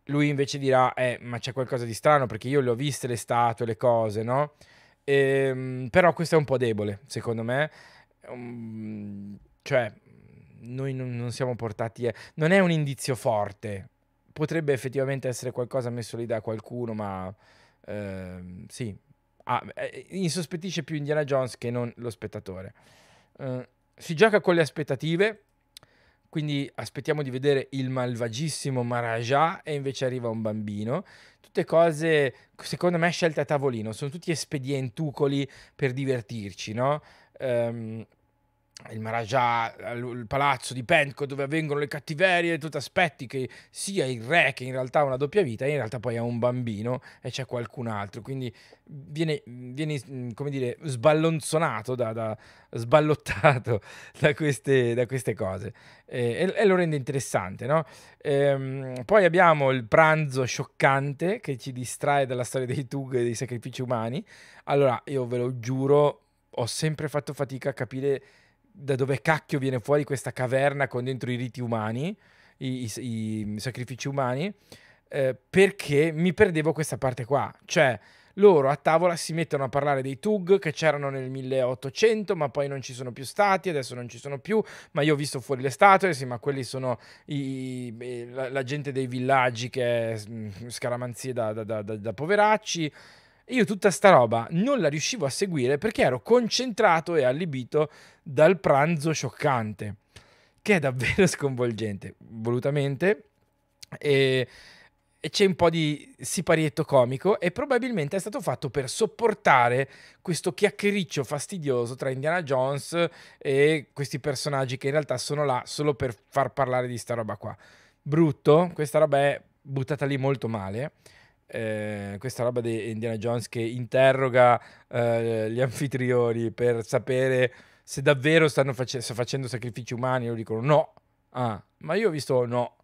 [SPEAKER 1] lui invece dirà, eh, ma c'è qualcosa di strano perché io le ho viste le statue, le cose, no? Ehm, però questo è un po' debole, secondo me. Um, cioè, noi non, non siamo portati... A... Non è un indizio forte potrebbe effettivamente essere qualcosa messo lì da qualcuno, ma ehm, sì, ah, eh, insospettisce più Indiana Jones che non lo spettatore. Uh, si gioca con le aspettative, quindi aspettiamo di vedere il malvagissimo Maharaja e invece arriva un bambino. Tutte cose, secondo me, scelte a tavolino, sono tutti espedientucoli per divertirci, no? Um, il Maharaja, il palazzo di Pentco dove avvengono le cattiverie, tu ti aspetti che sia il re che in realtà ha una doppia vita, in realtà poi ha un bambino e c'è qualcun altro, quindi viene, viene come dire, sballonzonato, da, da, sballottato da queste, da queste cose e, e, lo rende interessante, no? Ehm, poi abbiamo il pranzo scioccante che ci distrae dalla storia dei Tug e dei sacrifici umani. Allora, io ve lo giuro, ho sempre fatto fatica a capire da dove cacchio viene fuori questa caverna con dentro i riti umani, i, i, i sacrifici umani, eh, perché mi perdevo questa parte qua. Cioè, loro a tavola si mettono a parlare dei Tug che c'erano nel 1800, ma poi non ci sono più stati, adesso non ci sono più, ma io ho visto fuori le statue, sì, ma quelli sono i, la, la, gente dei villaggi che è mm, scaramanzie da, da, da, da poveracci. Io tutta sta roba non la riuscivo a seguire perché ero concentrato e allibito dal pranzo scioccante, che è davvero sconvolgente, volutamente. E, e c'è un po' di siparietto comico e probabilmente è stato fatto per sopportare questo chiacchiericcio fastidioso tra Indiana Jones e questi personaggi che in realtà sono là solo per far parlare di sta roba qua. Brutto, questa roba è buttata lì molto male eh, questa roba di Indiana Jones che interroga eh, gli anfitrioni per sapere se davvero stanno face- facendo sacrifici umani, loro dicono no. Ah, ma io ho visto no.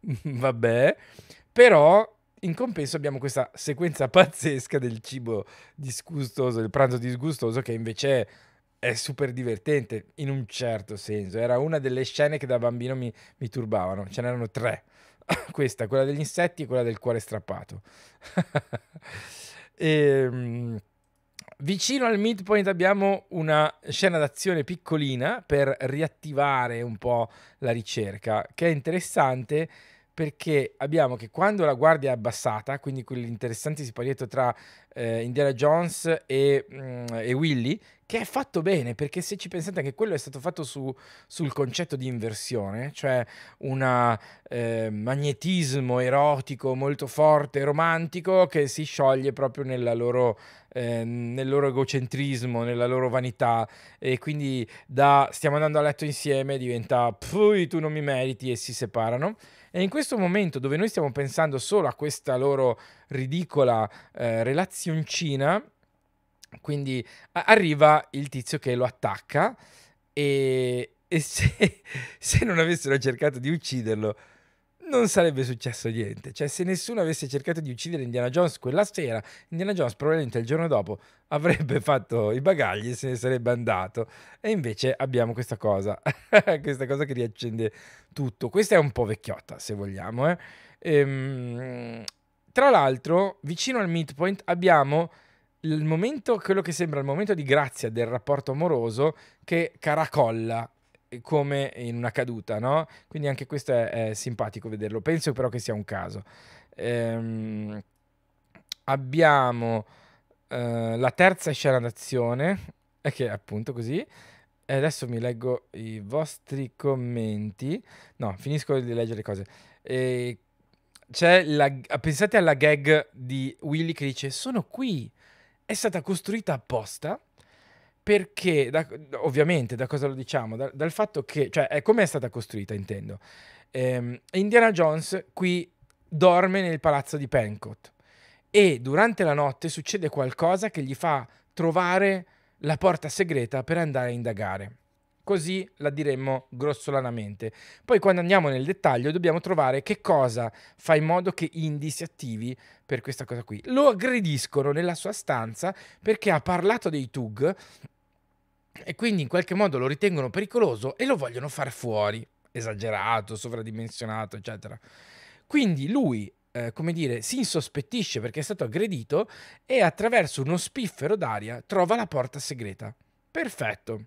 [SPEAKER 1] Vabbè, però in compenso abbiamo questa sequenza pazzesca del cibo disgustoso, del pranzo disgustoso che invece è super divertente in un certo senso. Era una delle scene che da bambino mi, mi turbavano, ce n'erano tre. questa, quella degli insetti e quella del cuore strappato. e, ehm, vicino al midpoint abbiamo una scena d'azione piccolina per riattivare un po' la ricerca, che è interessante perché abbiamo che quando la guardia è abbassata, quindi quell'interessante siparietto tra eh, Indiana Jones e, mm, e, Willy, che è fatto bene, perché se ci pensate anche quello è stato fatto su, sul concetto di inversione, cioè un eh, magnetismo erotico molto forte, romantico, che si scioglie proprio loro, eh, nel loro egocentrismo, nella loro vanità, e quindi da stiamo andando a letto insieme diventa poi tu non mi meriti e si separano. E in questo momento dove noi stiamo pensando solo a questa loro ridicola eh, relazioncina, quindi a- arriva il tizio che lo attacca e, e se, se non avessero cercato di ucciderlo non sarebbe successo niente. Cioè, se nessuno avesse cercato di uccidere Indiana Jones quella sera, Indiana Jones probabilmente il giorno dopo avrebbe fatto i bagagli e se ne sarebbe andato. E invece abbiamo questa cosa, questa cosa che riaccende tutto. Questa è un po' vecchiotta, se vogliamo. Eh. Ehm, tra l'altro, vicino al midpoint abbiamo il momento, quello che sembra il momento di grazia del rapporto amoroso che caracolla come in una caduta, no? Quindi anche questo è, è simpatico vederlo. Penso però che sia un caso. Ehm, abbiamo eh, la terza scena d'azione, che è appunto così. E adesso mi leggo i vostri commenti. No, finisco di leggere le cose. E c'è la, pensate alla gag di Willy che dice: Sono qui. È stata costruita apposta perché, da, ovviamente, da cosa lo diciamo? Da, dal fatto che, cioè, è come è stata costruita, intendo. Ehm, Indiana Jones qui dorme nel palazzo di Pencott e durante la notte succede qualcosa che gli fa trovare la porta segreta per andare a indagare. Così la diremmo grossolanamente. Poi quando andiamo nel dettaglio dobbiamo trovare che cosa fa in modo che Indy si attivi per questa cosa qui. Lo aggrediscono nella sua stanza perché ha parlato dei Tug e quindi in qualche modo lo ritengono pericoloso e lo vogliono far fuori, esagerato, sovradimensionato, eccetera. Quindi lui, eh, come dire, si insospettisce perché è stato aggredito e attraverso uno spiffero d'aria trova la porta segreta. Perfetto.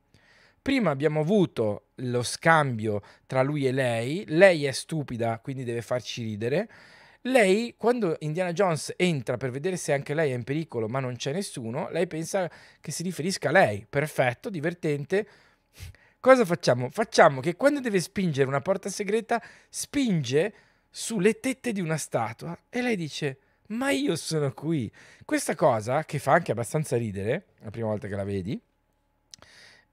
[SPEAKER 1] Prima abbiamo avuto lo scambio tra lui e lei, lei è stupida, quindi deve farci ridere lei, quando Indiana Jones entra per vedere se anche lei è in pericolo, ma non c'è nessuno, lei pensa che si riferisca a lei. Perfetto, divertente. Cosa facciamo? Facciamo che quando deve spingere una porta segreta, spinge sulle tette di una statua e lei dice: Ma io sono qui. Questa cosa, che fa anche abbastanza ridere, la prima volta che la vedi,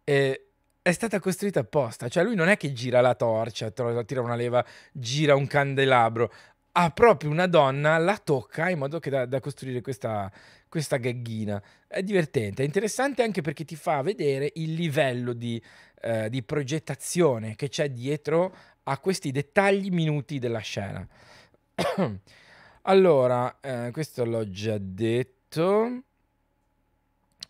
[SPEAKER 1] eh, è stata costruita apposta. Cioè, lui non è che gira la torcia, tira una leva, gira un candelabro. Ha proprio una donna, la tocca in modo che da, da costruire questa, questa gagghina. È divertente, è interessante anche perché ti fa vedere il livello di, eh, di progettazione che c'è dietro a questi dettagli minuti della scena. allora, eh, questo l'ho già detto.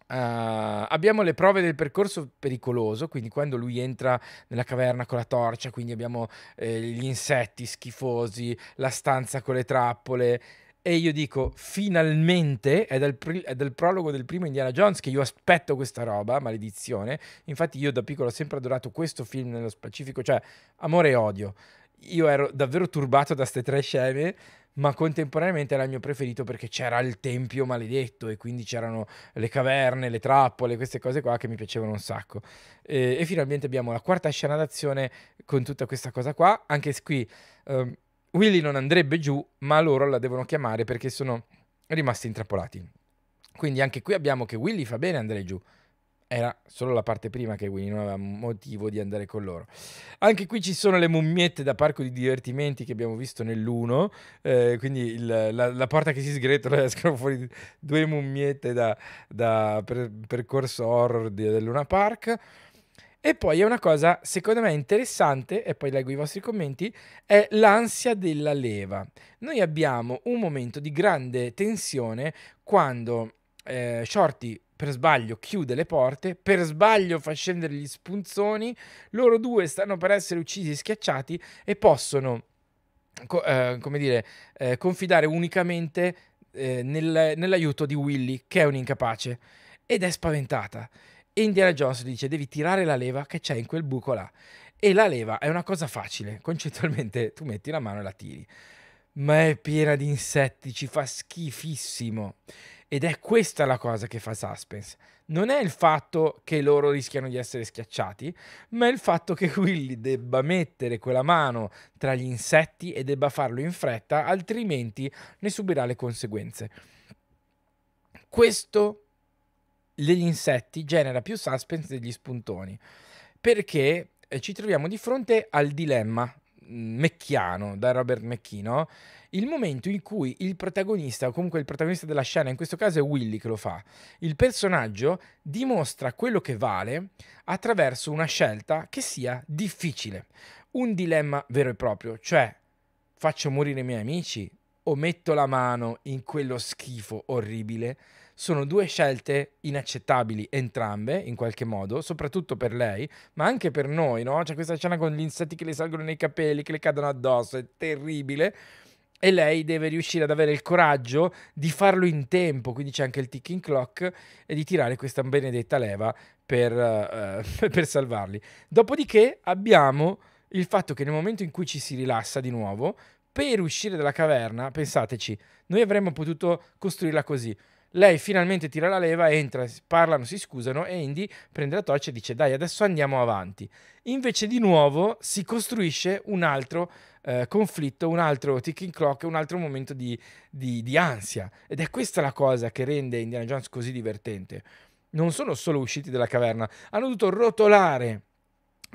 [SPEAKER 1] Uh, abbiamo le prove del percorso pericoloso, quindi quando lui entra nella caverna con la torcia, quindi abbiamo eh, gli insetti schifosi, la stanza con le trappole. E io dico, finalmente, è dal, è dal, prologo del primo Indiana Jones che io aspetto questa roba, maledizione. Infatti io da piccolo ho sempre adorato questo film nello specifico, cioè amore e odio. Io ero davvero turbato da queste tre scene ma contemporaneamente era il mio preferito perché c'era il tempio maledetto e quindi c'erano le caverne, le trappole, queste cose qua che mi piacevano un sacco. E, e finalmente abbiamo la quarta scena d'azione con tutta questa cosa qua. Anche qui um, Willy non andrebbe giù, ma loro la devono chiamare perché sono rimasti intrappolati. Quindi anche qui abbiamo che Willy fa bene andare giù, era solo la parte prima che Winnie non aveva motivo di andare con loro. Anche qui ci sono le mummiette da parco di divertimenti che abbiamo visto nell'1, eh, quindi il, la, la, porta che si sgretola escono fuori due mummiette da, da per, percorso horror di, del Luna Park. E poi è una cosa, secondo me, interessante, e poi leggo i vostri commenti, è l'ansia della leva. Noi abbiamo un momento di grande tensione quando eh, Shorty per sbaglio chiude le porte, per sbaglio fa scendere gli spunzoni, loro due stanno per essere uccisi e schiacciati e possono, co- eh, come dire, eh, confidare unicamente eh, nel, nell'aiuto di Willy, che è un incapace, ed è spaventata. E Indiana Jones dice, devi tirare la leva che c'è in quel buco là. E la leva è una cosa facile, concettualmente tu metti la mano e la tiri. Ma è piena di insetti, ci fa schifissimo. Ed è questa la cosa che fa suspense. Non è il fatto che loro rischiano di essere schiacciati, ma è il fatto che Willy debba mettere quella mano tra gli insetti e debba farlo in fretta, altrimenti ne subirà le conseguenze. Questo degli insetti genera più suspense degli spuntoni, perché eh, ci troviamo di fronte al dilemma mm, mecchiano da Robert McKee, il momento in cui il protagonista, o comunque il protagonista della scena, in questo caso è Willy che lo fa, il personaggio dimostra quello che vale attraverso una scelta che sia difficile. Un dilemma vero e proprio, cioè faccio morire i miei amici o metto la mano in quello schifo orribile. Sono due scelte inaccettabili entrambe, in qualche modo, soprattutto per lei, ma anche per noi, no? C'è questa scena con gli insetti che le salgono nei capelli, che le cadono addosso, è terribile e lei deve riuscire ad avere il coraggio di farlo in tempo, quindi c'è anche il ticking clock, e di tirare questa benedetta leva per, uh, per salvarli. Dopodiché abbiamo il fatto che nel momento in cui ci si rilassa di nuovo, per uscire dalla caverna, pensateci, noi avremmo potuto costruirla così. Lei finalmente tira la leva, entra, parlano, si scusano e Indy prende la torcia e dice dai adesso andiamo avanti. Invece di nuovo si costruisce un altro eh, conflitto, un altro ticking clock, un altro momento di, di, di ansia. Ed è questa la cosa che rende Indiana Jones così divertente. Non sono solo usciti dalla caverna, hanno dovuto rotolare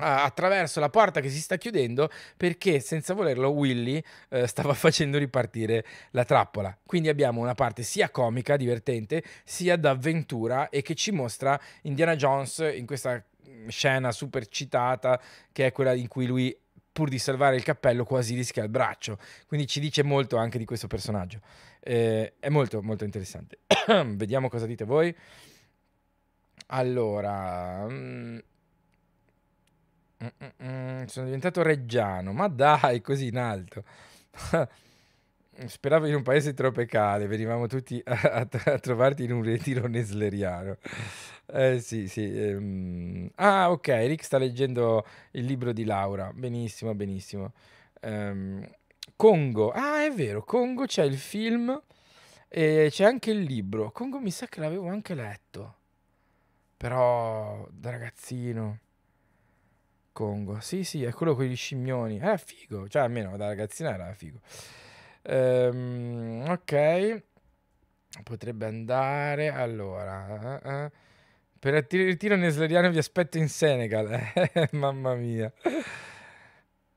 [SPEAKER 1] attraverso la porta che si sta chiudendo perché senza volerlo Willy eh, stava facendo ripartire la trappola. Quindi abbiamo una parte sia comica, divertente, sia d'avventura e che ci mostra Indiana Jones in questa scena super citata che è quella in cui lui pur di salvare il cappello quasi rischia il braccio. Quindi ci dice molto anche di questo personaggio. Eh, è molto molto interessante. Vediamo cosa dite voi. Allora, mm, Mm-mm, sono diventato reggiano, ma dai, così in alto. Speravo in un paese tropicale, venivamo tutti a, a, a trovarti in un ritiro nesleriano. Eh sì, sì. Ehm. Ah, ok, Rick sta leggendo il libro di Laura. Benissimo, benissimo. Ehm, Congo. Ah, è vero, Congo c'è il film e c'è anche il libro. Congo mi sa che l'avevo anche letto. Però da ragazzino. Congo. Sì, sì, è quello con gli scimmioni. Era figo, cioè almeno da ragazzina era figo. Ehm, ok, potrebbe andare allora. Uh, uh. Per il ritiro nesleriano vi aspetto in Senegal. Eh, mamma mia.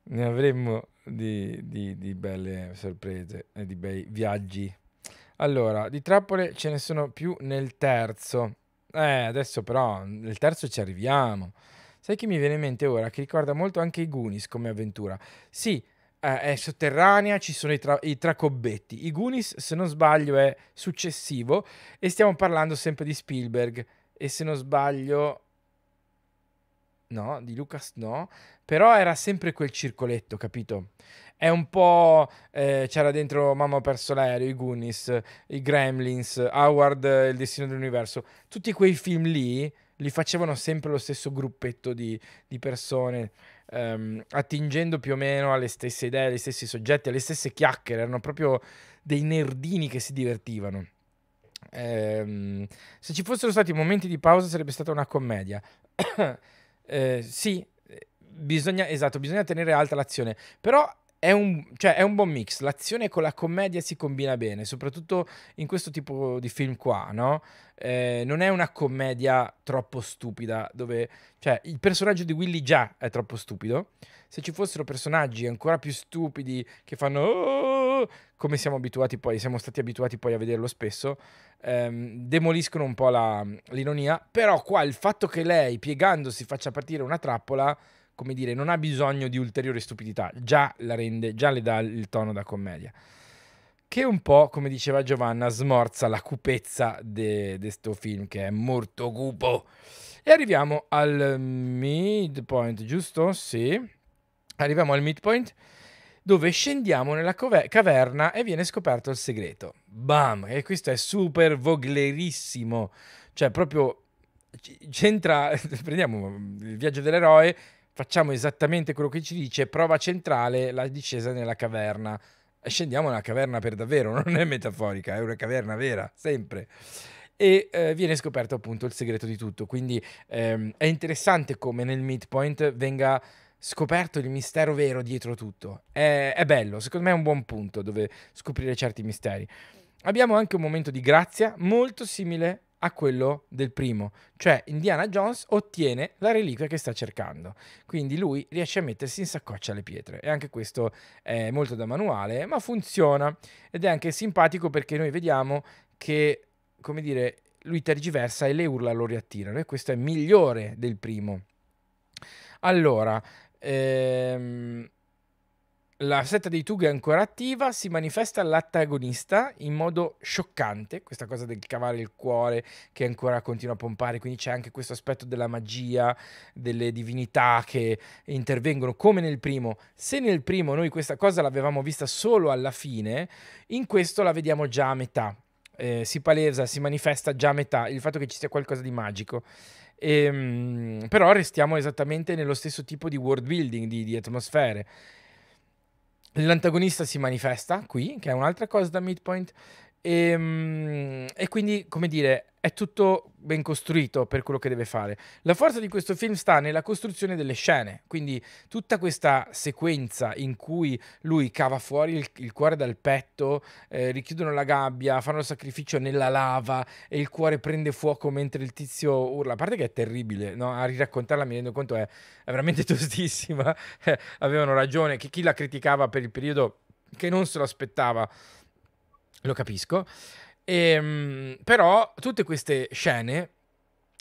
[SPEAKER 1] Ne avremmo di, di, di belle sorprese e di bei viaggi. Allora, di trappole ce ne sono più nel terzo. Eh, adesso però nel terzo ci arriviamo. Sai che mi viene in mente ora? Che ricorda molto anche i Goonies come avventura. Sì, eh, è sotterranea, ci sono i, tra- i tracobbetti. I Goonies, se non sbaglio, è successivo e stiamo parlando sempre di Spielberg. E se non sbaglio... No, di Lucas no, però era sempre quel circoletto, capito? È un po'... Eh, c'era dentro Mamma ho perso l'aereo, i Goonies, i Gremlins, Howard, il destino dell'universo. Tutti quei film lì li facevano sempre lo stesso gruppetto di, di persone, ehm, attingendo più o meno alle stesse idee, agli stessi soggetti, alle stesse chiacchiere. Erano proprio dei nerdini che si divertivano. Ehm, se ci fossero stati momenti di pausa sarebbe stata una commedia. eh, sì, bisogna, esatto, bisogna tenere alta l'azione, però è un, cioè, è un buon mix. L'azione con la commedia si combina bene, soprattutto in questo tipo di film qua, no? Eh, non è una commedia troppo stupida, dove... Cioè, il personaggio di Willy già è troppo stupido. Se ci fossero personaggi ancora più stupidi che fanno... Oh, come siamo abituati poi, siamo stati abituati poi a vederlo spesso, ehm, demoliscono un po' la, l'ironia. Però qua il fatto che lei, piegandosi, faccia partire una trappola come dire, non ha bisogno di ulteriore stupidità, già la rende, già le dà il tono da commedia. Che un po', come diceva Giovanna, smorza la cupezza di questo film, che è molto cupo. E arriviamo al midpoint, giusto? Sì. Arriviamo al midpoint dove scendiamo nella caverna e viene scoperto il segreto. Bam! E questo è super voglerissimo. Cioè, proprio c'entra. Prendiamo il viaggio dell'eroe facciamo esattamente quello che ci dice, prova centrale, la discesa nella caverna. Scendiamo nella caverna per davvero, non è metaforica, è una caverna vera, sempre. E eh, viene scoperto appunto il segreto di tutto. Quindi ehm, è interessante come nel midpoint venga scoperto il mistero vero dietro tutto. È, è bello, secondo me è un buon punto dove scoprire certi misteri. Abbiamo anche un momento di grazia molto simile a quello del primo, cioè Indiana Jones ottiene la reliquia che sta cercando, quindi lui riesce a mettersi in saccoccia le pietre. E anche questo è molto da manuale, ma funziona. Ed è anche simpatico perché noi vediamo che, come dire, lui tergiversa e le urla lo riattirano. E questo è migliore del primo. Allora, ehm, la setta dei Tug è ancora attiva, si manifesta all'antagonista in modo scioccante, questa cosa del cavare il cuore che ancora continua a pompare, quindi c'è anche questo aspetto della magia, delle divinità che intervengono come nel primo. Se nel primo noi questa cosa l'avevamo vista solo alla fine, in questo la vediamo già a metà. Eh, si palesa, si manifesta già a metà, il fatto che ci sia qualcosa di magico. Ehm, però restiamo esattamente nello stesso tipo di world building, di, di atmosfere. L'antagonista si manifesta qui, che è un'altra cosa da midpoint, e, ehm, e, quindi, come dire, è tutto ben costruito per quello che deve fare. La forza di questo film sta nella costruzione delle scene, quindi tutta questa sequenza in cui lui cava fuori il, il cuore dal petto, eh, richiudono la gabbia, fanno il sacrificio nella lava e il cuore prende fuoco mentre il tizio urla. A parte che è terribile, no? a riraccontarla mi rendo conto è, è veramente tostissima. Avevano ragione, che chi la criticava per il periodo che non se lo aspettava lo capisco. E, ehm, però tutte queste scene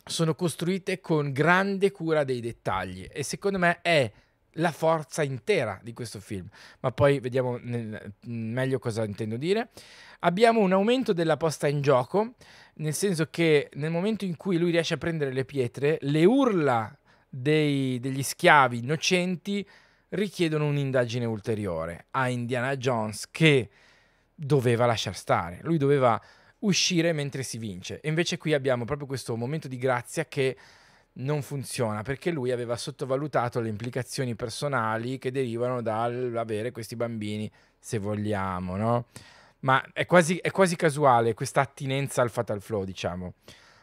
[SPEAKER 1] sono costruite con grande cura dei dettagli e secondo me è la forza intera di questo film. Ma poi vediamo nel, meglio cosa intendo dire. Abbiamo un aumento della posta in gioco, nel senso che nel momento in cui lui riesce a prendere le pietre, le urla dei, degli schiavi innocenti richiedono un'indagine ulteriore a Indiana Jones che doveva lasciar stare, lui doveva uscire mentre si vince. E invece qui abbiamo proprio questo momento di grazia che non funziona perché lui aveva sottovalutato le implicazioni personali che derivano dall'avere questi bambini, se vogliamo, no? Ma è quasi, è quasi casuale questa attinenza al fatal flow, diciamo,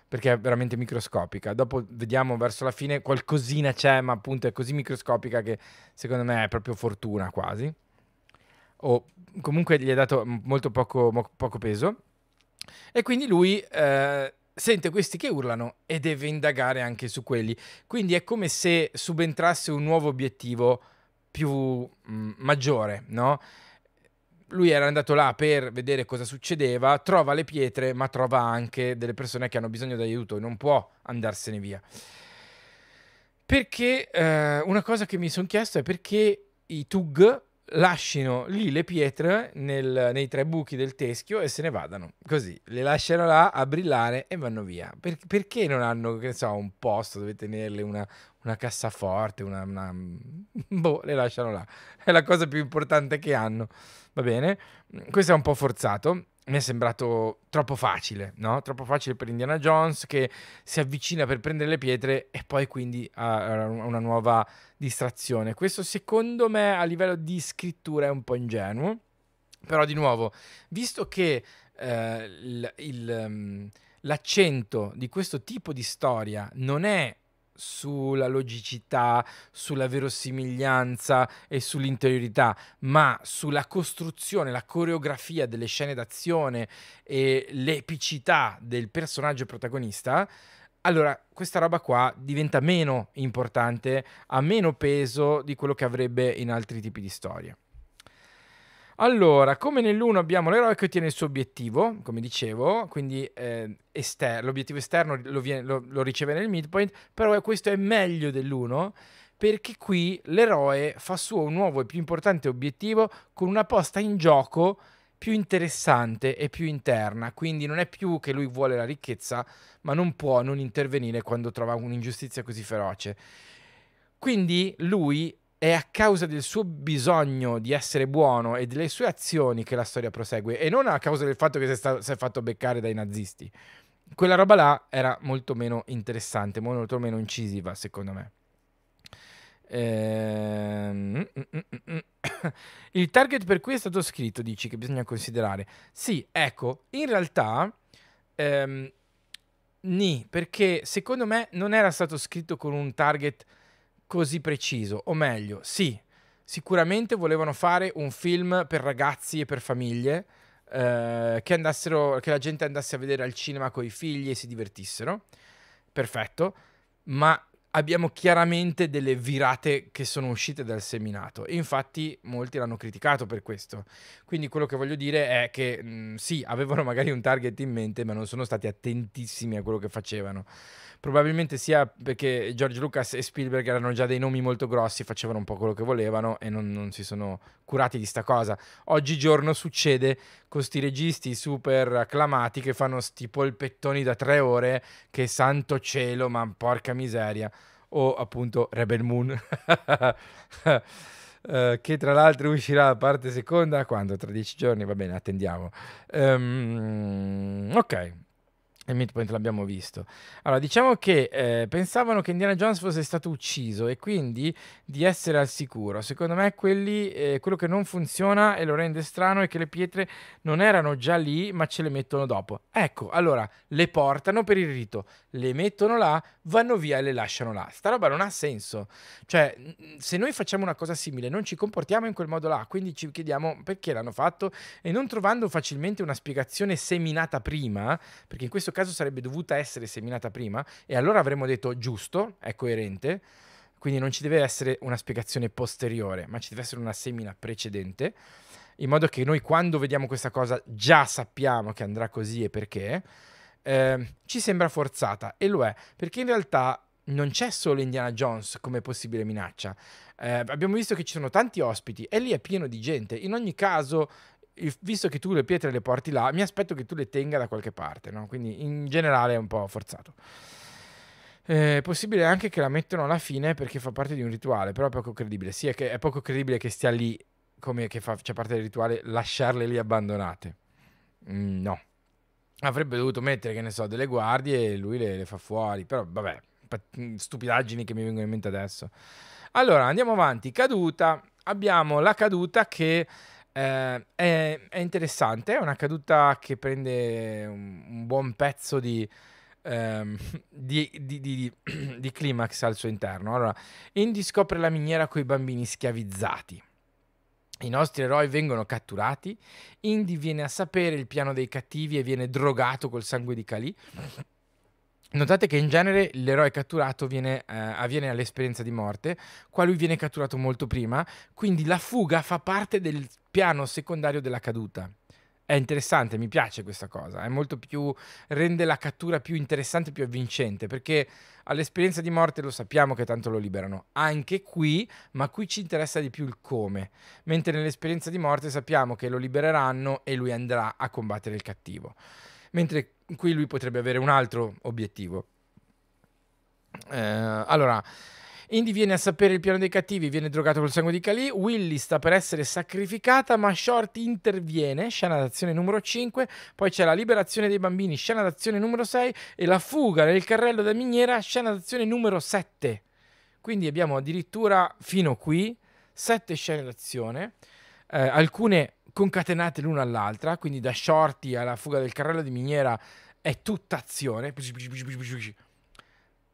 [SPEAKER 1] perché è veramente microscopica. Dopo vediamo verso la fine qualcosina c'è, ma appunto è così microscopica che secondo me è proprio fortuna quasi o comunque gli è dato molto poco, mo- poco peso. E quindi lui eh, sente questi che urlano e deve indagare anche su quelli. Quindi è come se subentrasse un nuovo obiettivo più mh, maggiore, no? Lui era andato là per vedere cosa succedeva, trova le pietre, ma trova anche delle persone che hanno bisogno di aiuto e non può andarsene via. Perché eh, una cosa che mi sono chiesto è perché i Tug lasciano lì le pietre nel, nei tre buchi del teschio e se ne vadano. Così, le lasciano là a brillare e vanno via. Per, perché non hanno, so, un posto dove tenerle, una, una cassaforte, una, una... Boh, le lasciano là. È la cosa più importante che hanno. Va bene? Questo è un po' forzato mi è sembrato troppo facile, no? Troppo facile per Indiana Jones che si avvicina per prendere le pietre e poi quindi ha una nuova distrazione. Questo secondo me a livello di scrittura è un po' ingenuo, però di nuovo, visto che eh, il, il, mm, l'accento di questo tipo di storia non è sulla logicità, sulla verosimiglianza e sull'interiorità, ma sulla costruzione, la coreografia delle scene d'azione e l'epicità del personaggio protagonista, allora questa roba qua diventa meno importante, ha meno peso di quello che avrebbe in altri tipi di storie. Allora, come nell'uno abbiamo l'eroe che ottiene il suo obiettivo, come dicevo, quindi eh, ester- l'obiettivo esterno lo, viene, lo, lo, riceve nel midpoint, però questo è meglio dell'uno perché qui l'eroe fa suo un nuovo e più importante obiettivo con una posta in gioco più interessante e più interna, quindi non è più che lui vuole la ricchezza, ma non può non intervenire quando trova un'ingiustizia così feroce. Quindi lui è a causa del suo bisogno di essere buono e delle sue azioni che la storia prosegue e non a causa del fatto che si è, sta- si è fatto beccare dai nazisti. Quella roba là era molto meno interessante, molto meno incisiva, secondo me. Ehm... Il target per cui è stato scritto, dici che bisogna considerare. Sì, ecco, in realtà, ehm, ni, perché secondo me non era stato scritto con un target così preciso, o meglio, sì, sicuramente volevano fare un film per ragazzi e per famiglie, eh, che, andassero, che la gente andasse a vedere al cinema con i figli e si divertissero, perfetto, ma abbiamo chiaramente delle virate che sono uscite dal seminato. Infatti molti l'hanno criticato per questo. Quindi quello che voglio dire è che mh, sì, avevano magari un target in mente, ma non sono stati attentissimi a quello che facevano probabilmente sia perché George Lucas e Spielberg erano già dei nomi molto grossi, facevano un po' quello che volevano e non, non si sono curati di sta cosa. Oggigiorno succede con sti registi super acclamati che fanno sti polpettoni da tre ore, che santo cielo, ma porca miseria. O appunto Rebel Moon. Uh, che tra l'altro uscirà la parte seconda quando? Tra dieci giorni? Va bene, attendiamo. Um, ok, il midpoint l'abbiamo visto. Allora, diciamo che eh, pensavano che Indiana Jones fosse stato ucciso e quindi di essere al sicuro. Secondo me quelli, eh, quello che non funziona e lo rende strano è che le pietre non erano già lì, ma ce le mettono dopo. Ecco, allora, le portano per il rito, le mettono là, vanno via e le lasciano là. Sta roba non ha senso. Cioè, se noi facciamo una cosa simile, non ci comportiamo in quel modo là, quindi ci chiediamo perché l'hanno fatto e non trovando facilmente una spiegazione seminata prima, perché in questo caso sarebbe dovuta essere seminata prima, e allora avremmo detto giusto, è coerente, quindi non ci deve essere una spiegazione posteriore, ma ci deve essere una semina precedente, in modo che noi quando vediamo questa cosa già sappiamo che andrà così e perché eh, ci sembra forzata e lo è, perché in realtà non c'è solo Indiana Jones come possibile minaccia. Eh, abbiamo visto che ci sono tanti ospiti e lì è pieno di gente. In ogni caso, visto che tu le pietre le porti là, mi aspetto che tu le tenga da qualche parte, no? Quindi in generale è un po' forzato. È possibile anche che la mettono alla fine perché fa parte di un rituale, però è poco credibile. Sì, è, che è poco credibile che stia lì come che faccia parte del rituale, lasciarle lì abbandonate. Mm, no avrebbe dovuto mettere, che ne so, delle guardie e lui le, le fa fuori. Però vabbè, stupidaggini che mi vengono in mente adesso. Allora, andiamo avanti. Caduta. Abbiamo la caduta che eh, è, è, interessante. È una caduta che prende un, un buon pezzo di, ehm, di, di, di, climax al suo interno. Allora, Indy scopre la miniera con i bambini schiavizzati. I nostri eroi vengono catturati, Indy viene a sapere il piano dei cattivi e viene drogato col sangue di Kali. Notate che in genere l'eroe catturato viene, eh, avviene all'esperienza di morte, qua lui viene catturato molto prima, quindi la fuga fa parte del piano secondario della caduta. È interessante, mi piace questa cosa, è molto più, rende la cattura più interessante, più avvincente, perché all'esperienza di morte lo sappiamo che tanto lo liberano, anche qui, ma qui ci interessa di più il come, mentre nell'esperienza di morte sappiamo che lo libereranno e lui andrà a combattere il cattivo, mentre qui lui potrebbe avere un altro obiettivo. Eh, allora, Indy viene a sapere il piano dei cattivi, viene drogato col sangue di Kali, Willy sta per essere sacrificata, ma Shorty interviene, scena d'azione numero 5, poi c'è la liberazione dei bambini, scena d'azione numero 6 e la fuga nel carrello da miniera, scena d'azione numero 7. Quindi abbiamo addirittura fino qui sette scene d'azione, eh, alcune concatenate l'una all'altra, quindi da Shorty alla fuga del carrello di miniera è tutta azione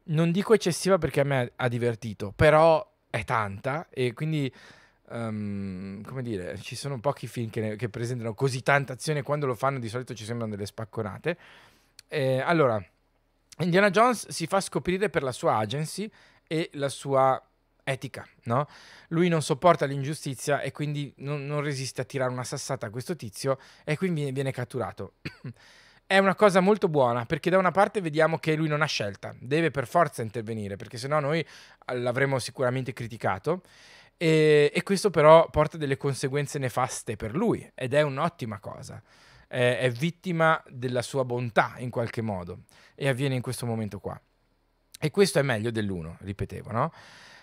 [SPEAKER 1] non dico eccessiva perché a me ha divertito, però è tanta e quindi, um, come dire, ci sono pochi film che, ne, che, presentano così tanta azione, quando lo fanno di solito ci sembrano delle spacconate. Eh, allora, Indiana Jones si fa scoprire per la sua agency e la sua etica, no? Lui non sopporta l'ingiustizia e quindi non, non resiste a tirare una sassata a questo tizio e quindi viene, viene catturato. è una cosa molto buona perché da una parte vediamo che lui non ha scelta, deve per forza intervenire perché sennò noi l'avremmo sicuramente criticato e, e questo però porta delle conseguenze nefaste per lui ed è un'ottima cosa. È, è vittima della sua bontà in qualche modo e avviene in questo momento qua. E questo è meglio dell'uno, ripetevo, no?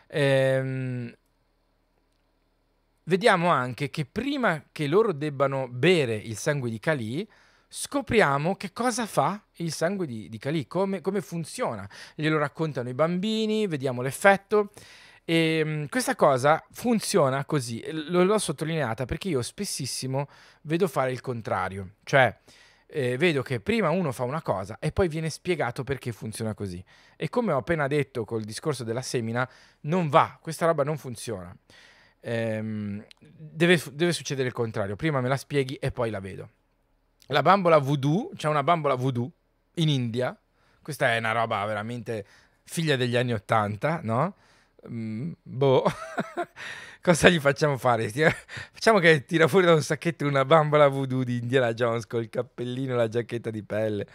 [SPEAKER 1] Ehm, vediamo anche che prima che loro debbano bere il sangue di Kali, scopriamo che cosa fa il sangue di, di Kali, come, come, funziona. Glielo raccontano i bambini, vediamo l'effetto. E um, questa cosa funziona così, L- l'ho sottolineata perché io spessissimo vedo fare il contrario, cioè eh, vedo che prima uno fa una cosa e poi viene spiegato perché funziona così. E come ho appena detto col discorso della semina, non va, questa roba non funziona. Ehm, deve, deve succedere il contrario, prima me la spieghi e poi la vedo. La bambola voodoo, c'è una bambola voodoo in India. Questa è una roba veramente figlia degli anni Ottanta, no? Mm, boh, cosa gli facciamo fare? Facciamo che tira fuori da un sacchetto una bambola voodoo di Indiana Jones con il cappellino e la giacchetta di pelle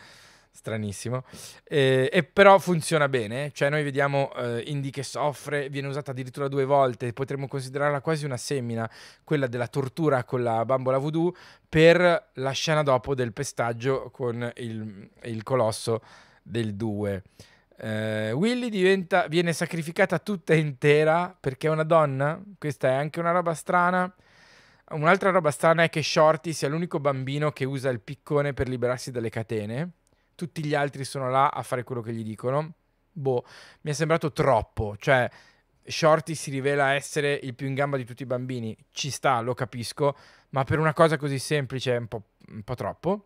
[SPEAKER 1] stranissimo. Eh, e però funziona bene, cioè noi vediamo eh, Indy che soffre, viene usata addirittura due volte, potremmo considerarla quasi una semina, quella della tortura con la bambola voodoo, per la scena dopo del pestaggio con il, il colosso del 2. Eh, Willy diventa, viene sacrificata tutta intera perché è una donna, questa è anche una roba strana. Un'altra roba strana è che Shorty sia l'unico bambino che usa il piccone per liberarsi dalle catene tutti gli altri sono là a fare quello che gli dicono. Boh, mi è sembrato troppo, cioè Shorty si rivela essere il più in gamba di tutti i bambini, ci sta, lo capisco, ma per una cosa così semplice è un po', un po troppo.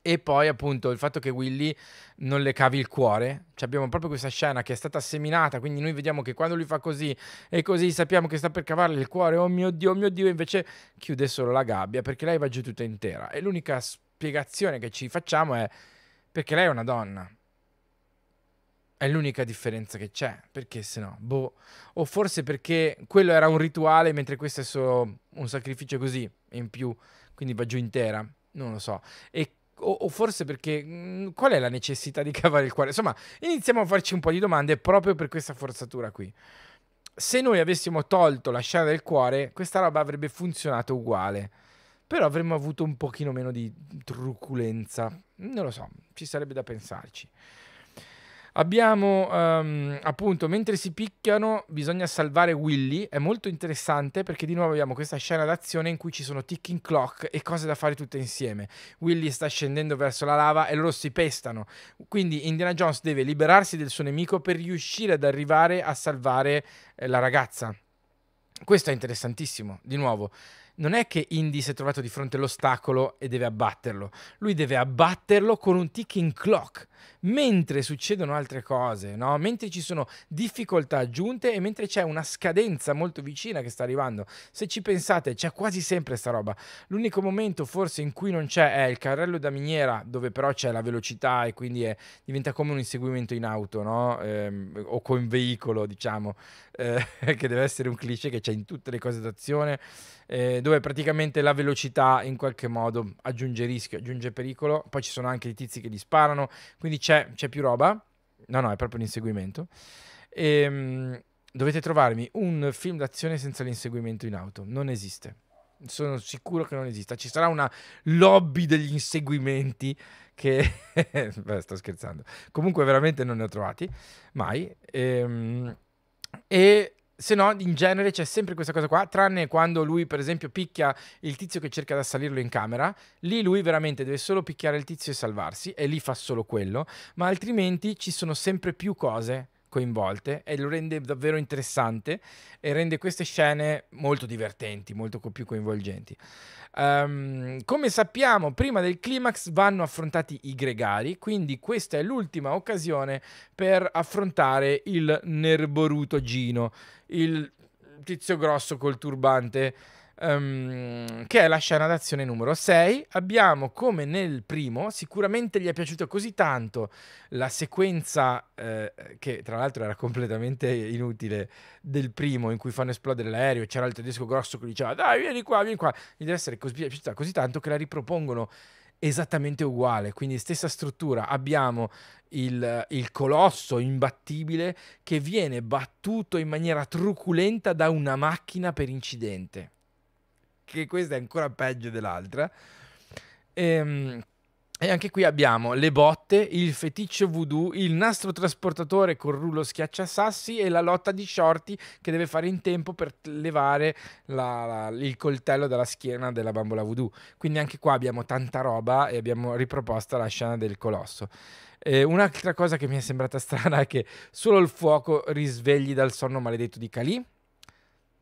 [SPEAKER 1] E poi appunto il fatto che Willy non le cavi il cuore, cioè, abbiamo proprio questa scena che è stata seminata, quindi noi vediamo che quando lui fa così e così sappiamo che sta per cavarle il cuore, oh mio Dio, oh mio Dio, invece chiude solo la gabbia perché lei va giù tutta intera. E l'unica spiegazione che ci facciamo è perché lei è una donna. È l'unica differenza che c'è. Perché se no? Boh. O forse perché quello era un rituale, mentre questo è solo un sacrificio così, in più. Quindi va giù intera. Non lo so. E o, o, forse perché mh, mm, qual è la necessità di cavare il cuore? Insomma, iniziamo a farci un po' di domande proprio per questa forzatura qui. Se noi avessimo tolto la scena del cuore, questa roba avrebbe funzionato uguale. Però avremmo avuto un pochino meno di truculenza. Non lo so, ci sarebbe da pensarci. Abbiamo um, appunto, mentre si picchiano, bisogna salvare Willy. È molto interessante perché di nuovo abbiamo questa scena d'azione in cui ci sono ticking clock e cose da fare tutte insieme. Willy sta scendendo verso la lava e loro si pestano. Quindi Indiana Jones deve liberarsi del suo nemico per riuscire ad arrivare a salvare eh, la ragazza. Questo è interessantissimo. Di nuovo, non è che Indy si è trovato di fronte all'ostacolo e deve abbatterlo, lui deve abbatterlo con un ticking clock. mentre succedono altre cose, no? mentre ci sono difficoltà aggiunte e mentre c'è una scadenza molto vicina che sta arrivando. Se ci pensate, c'è quasi sempre sta roba. L'unico momento forse in cui non c'è è il carrello da miniera, dove però c'è la velocità e quindi è, diventa come un inseguimento in auto, no? eh, o con veicolo, diciamo, eh, che deve essere un cliché che c'è in tutte le cose d'azione, eh, dove praticamente la velocità in qualche modo aggiunge rischio, aggiunge pericolo. Poi ci sono anche i tizi che gli sparano, quindi c'è, c'è più roba. No, no, è proprio un inseguimento. E, ehm, dovete trovarmi un film d'azione senza l'inseguimento in auto. Non esiste. Sono sicuro che non esista. Ci sarà una lobby degli inseguimenti che... Beh, sto scherzando. Comunque veramente non ne ho trovati. Mai. Ehm, e se no, in genere c'è sempre questa cosa qua, tranne quando lui, per esempio, picchia il tizio che cerca di assalirlo in camera. Lì lui veramente deve solo picchiare il tizio e salvarsi, e lì fa solo quello. Ma altrimenti ci sono sempre più cose coinvolte e lo rende davvero interessante e rende queste scene molto divertenti, molto più coinvolgenti. Um, come sappiamo, prima del climax vanno affrontati i gregari, quindi questa è l'ultima occasione per affrontare il nerboruto Gino, il tizio grosso col turbante um, che è la scena d'azione numero 6. Abbiamo come nel primo, sicuramente gli è piaciuta così tanto la sequenza eh, che tra l'altro era completamente inutile del primo in cui fanno esplodere l'aereo, c'era il tedesco grosso che diceva "Dai, vieni qua, vieni qua". Gli deve essere così piaciuta così tanto che la ripropongono esattamente uguale, quindi stessa struttura. Abbiamo il, il, colosso imbattibile che viene battuto in maniera truculenta da una macchina per incidente che questa è ancora peggio dell'altra. Ehm, e anche qui abbiamo le botte, il feticcio voodoo, il nastro trasportatore col rullo schiacciasassi e la lotta di shorty che deve fare in tempo per levare la, la, il coltello dalla schiena della bambola voodoo. Quindi anche qua abbiamo tanta roba e abbiamo riproposta la scena del colosso. Eh, un'altra cosa che mi è sembrata strana è che solo il fuoco risvegli dal sonno maledetto di Kali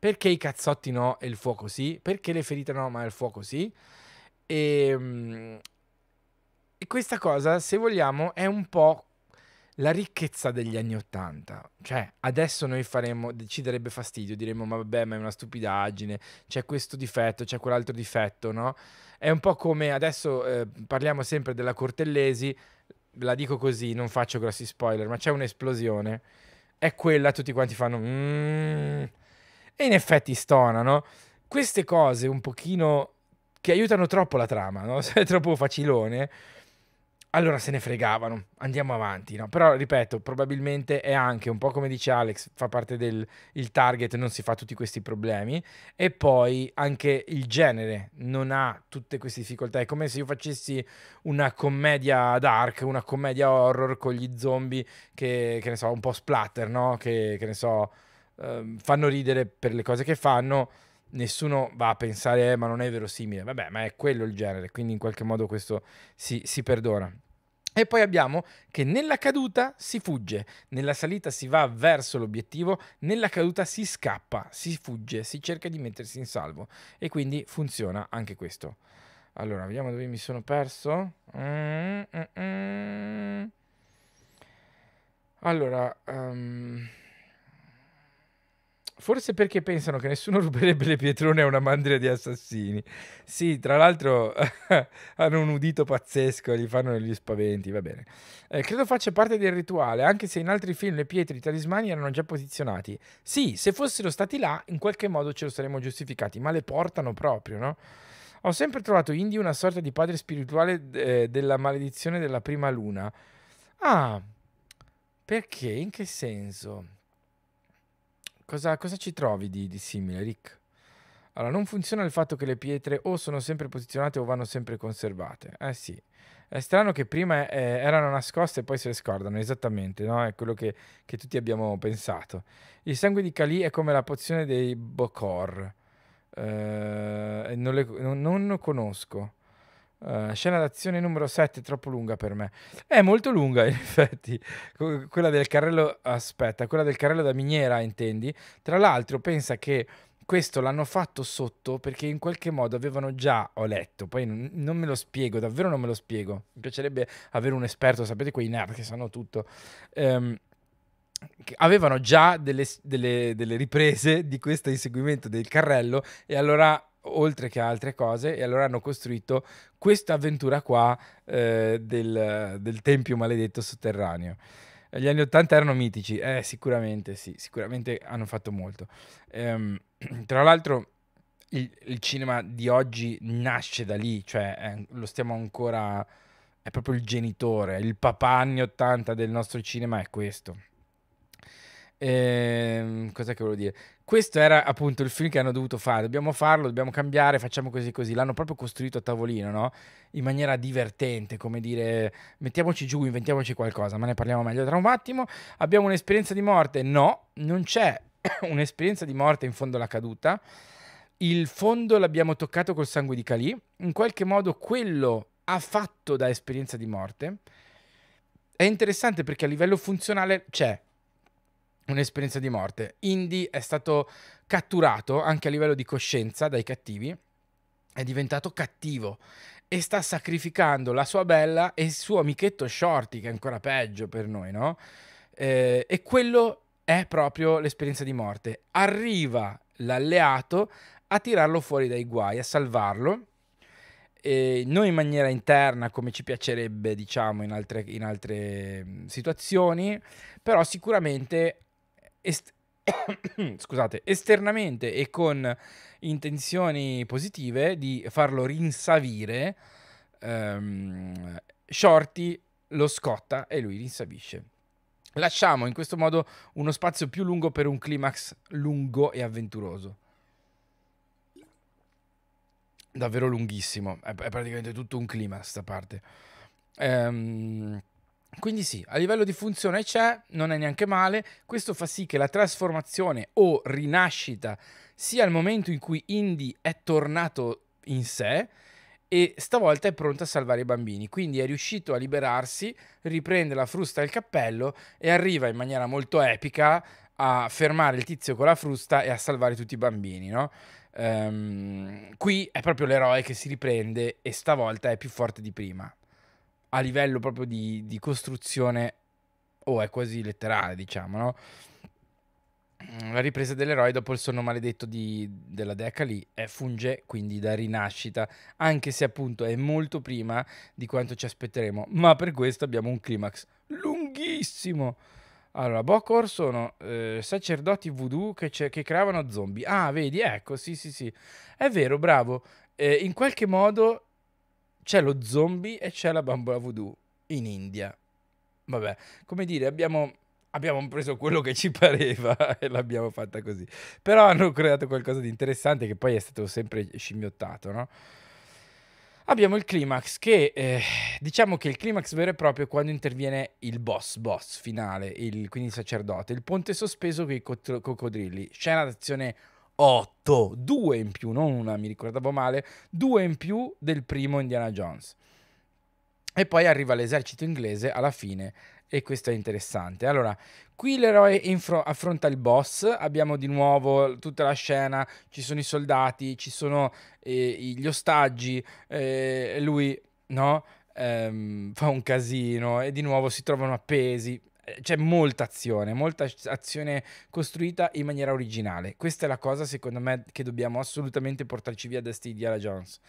[SPEAKER 1] perché i cazzotti no e il fuoco sì? Perché le ferite no ma il fuoco sì? E, ehm, e questa cosa, se vogliamo, è un po' la ricchezza degli anni Ottanta. Cioè, adesso noi faremmo, ci darebbe fastidio, diremmo, ma vabbè, ma è una stupidaggine, c'è questo difetto, c'è quell'altro difetto, no? È un po' come, adesso eh, parliamo sempre della Cortellesi, la dico così, non faccio grossi spoiler, ma c'è un'esplosione, è quella, tutti quanti fanno... Mm, e in effetti stonano. Queste cose un pochino che aiutano troppo la trama, no? Se è troppo facilone, allora se ne fregavano, andiamo avanti, no? Però ripeto, probabilmente è anche un po' come dice Alex, fa parte del target, non si fa tutti questi problemi e poi anche il genere non ha tutte queste difficoltà, è come se io facessi una commedia dark, una commedia horror con gli zombie che, che ne so, un po' splatter, no? Che, che ne so Ehm, fanno ridere per le cose che fanno, nessuno va a pensare eh, ma non è verosimile, vabbè ma è quello il genere, quindi in qualche modo questo si, si perdona. E poi abbiamo che nella caduta si fugge, nella salita si va verso l'obiettivo, nella caduta si scappa, si fugge, si cerca di mettersi in salvo e quindi funziona anche questo. Allora, vediamo dove mi sono perso. Mm, mm, mm. Allora, um... Forse perché pensano che nessuno ruberebbe le pietrone a una mandria di assassini. Sì, tra l'altro hanno un udito pazzesco, gli fanno gli spaventi, va bene. Eh, credo faccia parte del rituale, anche se in altri film le pietre e i talismani erano già posizionati. Sì, se fossero stati là, in qualche modo ce lo saremmo giustificati, ma le portano proprio, no? Ho sempre trovato Indy una sorta di padre spirituale eh, della maledizione della prima luna. Ah, perché? In che senso? Cosa, cosa ci trovi di, di simile, Rick? Allora, non funziona il fatto che le pietre o sono sempre posizionate o vanno sempre conservate. Eh sì. È strano che prima eh, erano nascoste e poi se le scordano, esattamente, no? È quello che, che, tutti abbiamo pensato. Il sangue di Kali è come la pozione dei Bokor. Eh, non, le, non, non conosco. Uh, scena d'azione numero 7, troppo lunga per me. È molto lunga, in effetti. Quella del carrello, aspetta, quella del carrello da miniera, intendi? Tra l'altro, pensa che questo l'hanno fatto sotto perché in qualche modo avevano già, ho letto, poi non, me lo spiego, davvero non me lo spiego. Mi piacerebbe avere un esperto, sapete quei nerd che sanno tutto. Ehm, avevano già delle, delle, delle riprese di questo inseguimento del carrello e allora oltre che altre cose, e allora hanno costruito questa avventura qua eh, del, del, tempio maledetto sotterraneo. Gli anni 80 erano mitici, eh, sicuramente sì, sicuramente hanno fatto molto. Ehm, tra l'altro il, il, cinema di oggi nasce da lì, cioè eh, lo stiamo ancora, è proprio il genitore, il papà anni 80 del nostro cinema è questo. Ehm, cosa che volevo dire? Questo era appunto il film che hanno dovuto fare. Dobbiamo farlo, dobbiamo cambiare, facciamo così così. L'hanno proprio costruito a tavolino, no? In maniera divertente, come dire, mettiamoci giù, inventiamoci qualcosa, ma ne parliamo meglio tra un attimo. Abbiamo un'esperienza di morte? No, non c'è un'esperienza di morte in fondo alla caduta. Il fondo l'abbiamo toccato col sangue di Cali. In qualche modo quello ha fatto da esperienza di morte. È interessante perché a livello funzionale c'è un'esperienza di morte. Indy è stato catturato anche a livello di coscienza dai cattivi, è diventato cattivo e sta sacrificando la sua bella e il suo amichetto Shorty, che è ancora peggio per noi, no? Eh, e quello è proprio l'esperienza di morte. Arriva l'alleato a tirarlo fuori dai guai, a salvarlo. E non in maniera interna come ci piacerebbe, diciamo, in altre, in altre situazioni, però sicuramente est- scusate, esternamente e con intenzioni positive di farlo rinsavire, um, Shorty lo scotta e lui rinsavisce. Lasciamo in questo modo uno spazio più lungo per un climax lungo e avventuroso. Davvero lunghissimo, è, praticamente tutto un climax sta parte. Um, quindi sì, a livello di funzione c'è, non è neanche male, questo fa sì che la trasformazione o rinascita sia il momento in cui Indy è tornato in sé e stavolta è pronto a salvare i bambini, quindi è riuscito a liberarsi, riprende la frusta e il cappello e arriva in maniera molto epica a fermare il tizio con la frusta e a salvare tutti i bambini, no? Um, qui è proprio l'eroe che si riprende e stavolta è più forte di prima a livello proprio di, di costruzione, o oh, è quasi letterale, diciamo, no? La ripresa dell'eroe dopo il sonno maledetto di, della Deca lì è, funge quindi da rinascita, anche se appunto è molto prima di quanto ci aspetteremo, ma per questo abbiamo un climax lunghissimo. Allora, Bokor sono eh, sacerdoti voodoo che, che, creavano zombie. Ah, vedi, ecco, sì, sì, sì. È vero, bravo. Eh, in qualche modo c'è lo zombie e c'è la bambola voodoo in India. Vabbè, come dire, abbiamo, abbiamo preso quello che ci pareva e l'abbiamo fatta così. Però hanno creato qualcosa di interessante che poi è stato sempre scimmiottato, no? Abbiamo il climax che eh, diciamo che il climax vero e proprio è quando interviene il boss, boss finale, il, quindi il sacerdote, il ponte sospeso con i coccodrilli, scena d'azione 8, due in più, non una, mi ricordavo male, due in più del primo Indiana Jones. E poi arriva l'esercito inglese alla fine e questo è interessante. Allora, qui l'eroe infro- affronta il boss, abbiamo di nuovo tutta la scena, ci sono i soldati, ci sono eh, gli ostaggi, eh, lui no? ehm, fa un casino e di nuovo si trovano appesi c'è molta azione, molta azione costruita in maniera originale. Questa è la cosa, secondo me, che dobbiamo assolutamente portarci via da Steve Indiana Jones.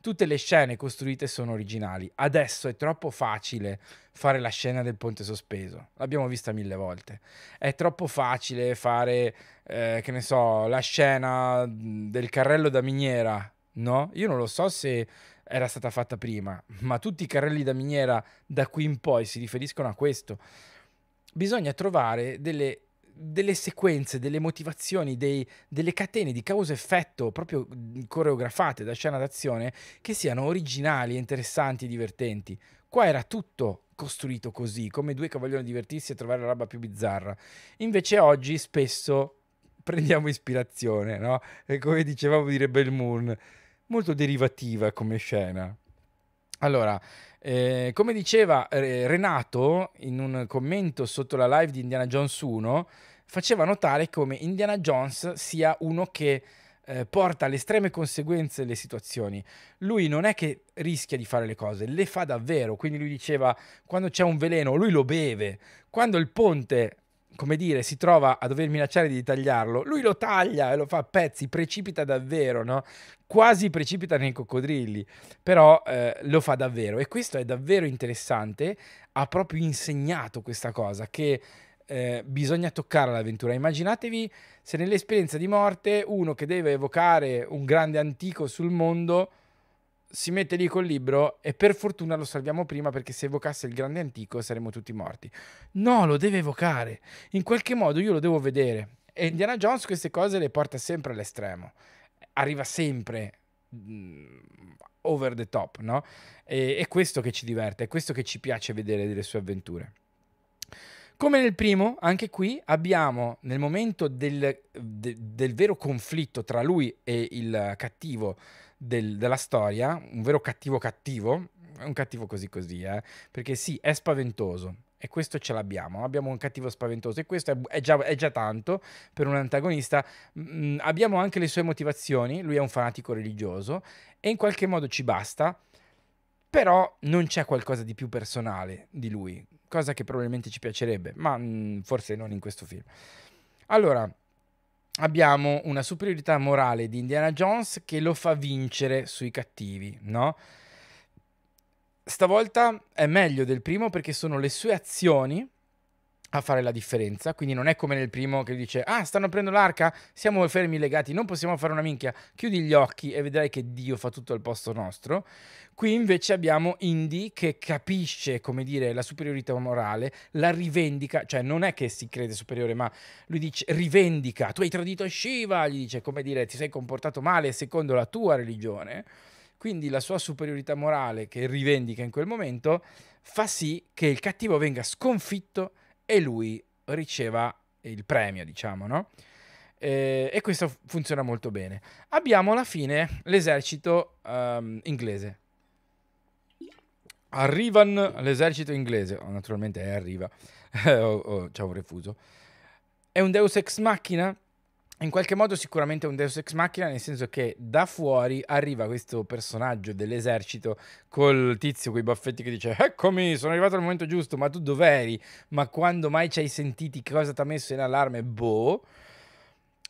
[SPEAKER 1] Tutte le scene costruite sono originali. Adesso è troppo facile fare la scena del ponte sospeso. L'abbiamo vista mille volte. È troppo facile fare, eh, che ne so, la scena del carrello da miniera, no? Io non lo so se era stata fatta prima, ma tutti i carrelli da miniera da qui in poi si riferiscono a questo bisogna trovare delle, delle sequenze, delle motivazioni, dei, delle catene di causa-effetto proprio coreografate da scena d'azione che siano originali, interessanti divertenti. Qua era tutto costruito così, come due che vogliono divertirsi e trovare la roba più bizzarra. Invece oggi spesso prendiamo ispirazione, no? E come dicevamo di Rebel Moon, molto derivativa come scena. Allora, eh, come diceva eh, Renato in un commento sotto la live di Indiana Jones 1, faceva notare come Indiana Jones sia uno che eh, porta alle estreme conseguenze le situazioni. Lui non è che rischia di fare le cose, le fa davvero. Quindi lui diceva, quando c'è un veleno, lui lo beve. Quando il ponte come dire, si trova a dover minacciare di tagliarlo, lui lo taglia e lo fa a pezzi, precipita davvero, no? Quasi precipita nei coccodrilli, però eh, lo fa davvero e questo è davvero interessante, ha proprio insegnato questa cosa che eh, bisogna toccare l'avventura. Immaginatevi se nell'esperienza di morte uno che deve evocare un grande antico sul mondo si mette lì col libro e per fortuna lo salviamo prima perché se evocasse il grande antico saremmo tutti morti. No, lo deve evocare. In qualche modo io lo devo vedere. E Indiana Jones queste cose le porta sempre all'estremo. Arriva sempre mm, over the top, no? E, è questo che ci diverte, è questo che ci piace vedere delle sue avventure. Come nel primo, anche qui abbiamo nel momento del, de, del vero conflitto tra lui e il cattivo del, della storia, un vero cattivo cattivo, un cattivo così così, eh? perché sì, è spaventoso, e questo ce l'abbiamo. Abbiamo un cattivo spaventoso e questo è, già, è già, tanto per un antagonista. Mm, abbiamo anche le sue motivazioni, lui è un fanatico religioso e in qualche modo ci basta, però non c'è qualcosa di più personale di lui, cosa che probabilmente ci piacerebbe, ma mm, forse non in questo film. Allora, abbiamo una superiorità morale di Indiana Jones che lo fa vincere sui cattivi, no? Stavolta è meglio del primo perché sono le sue azioni a fare la differenza, quindi non è come nel primo che dice "Ah, stanno aprendo l'arca, siamo fermi legati, non possiamo fare una minchia, chiudi gli occhi e vedrai che Dio fa tutto al posto nostro". Qui invece abbiamo Indy che capisce, come dire, la superiorità morale, la rivendica, cioè non è che si crede superiore, ma lui dice rivendica, tu hai tradito Shiva, gli dice come dire, ti sei comportato male secondo la tua religione. Quindi la sua superiorità morale che rivendica in quel momento fa sì che il cattivo venga sconfitto e lui riceva il premio, diciamo, no? Eh, e questo funziona molto bene. Abbiamo alla fine l'esercito um, inglese. Arrivan l'esercito inglese, oh, naturalmente è arriva, oh, oh, c'è un refuso. È un Deus ex machina? In qualche modo sicuramente è un Deus ex machina, nel senso che da fuori arriva questo personaggio dell'esercito col tizio con i baffetti che dice eccomi, sono arrivato al momento giusto, ma tu dov'eri? Ma quando mai ci hai sentiti? Cosa ti ha messo in allarme? Boh.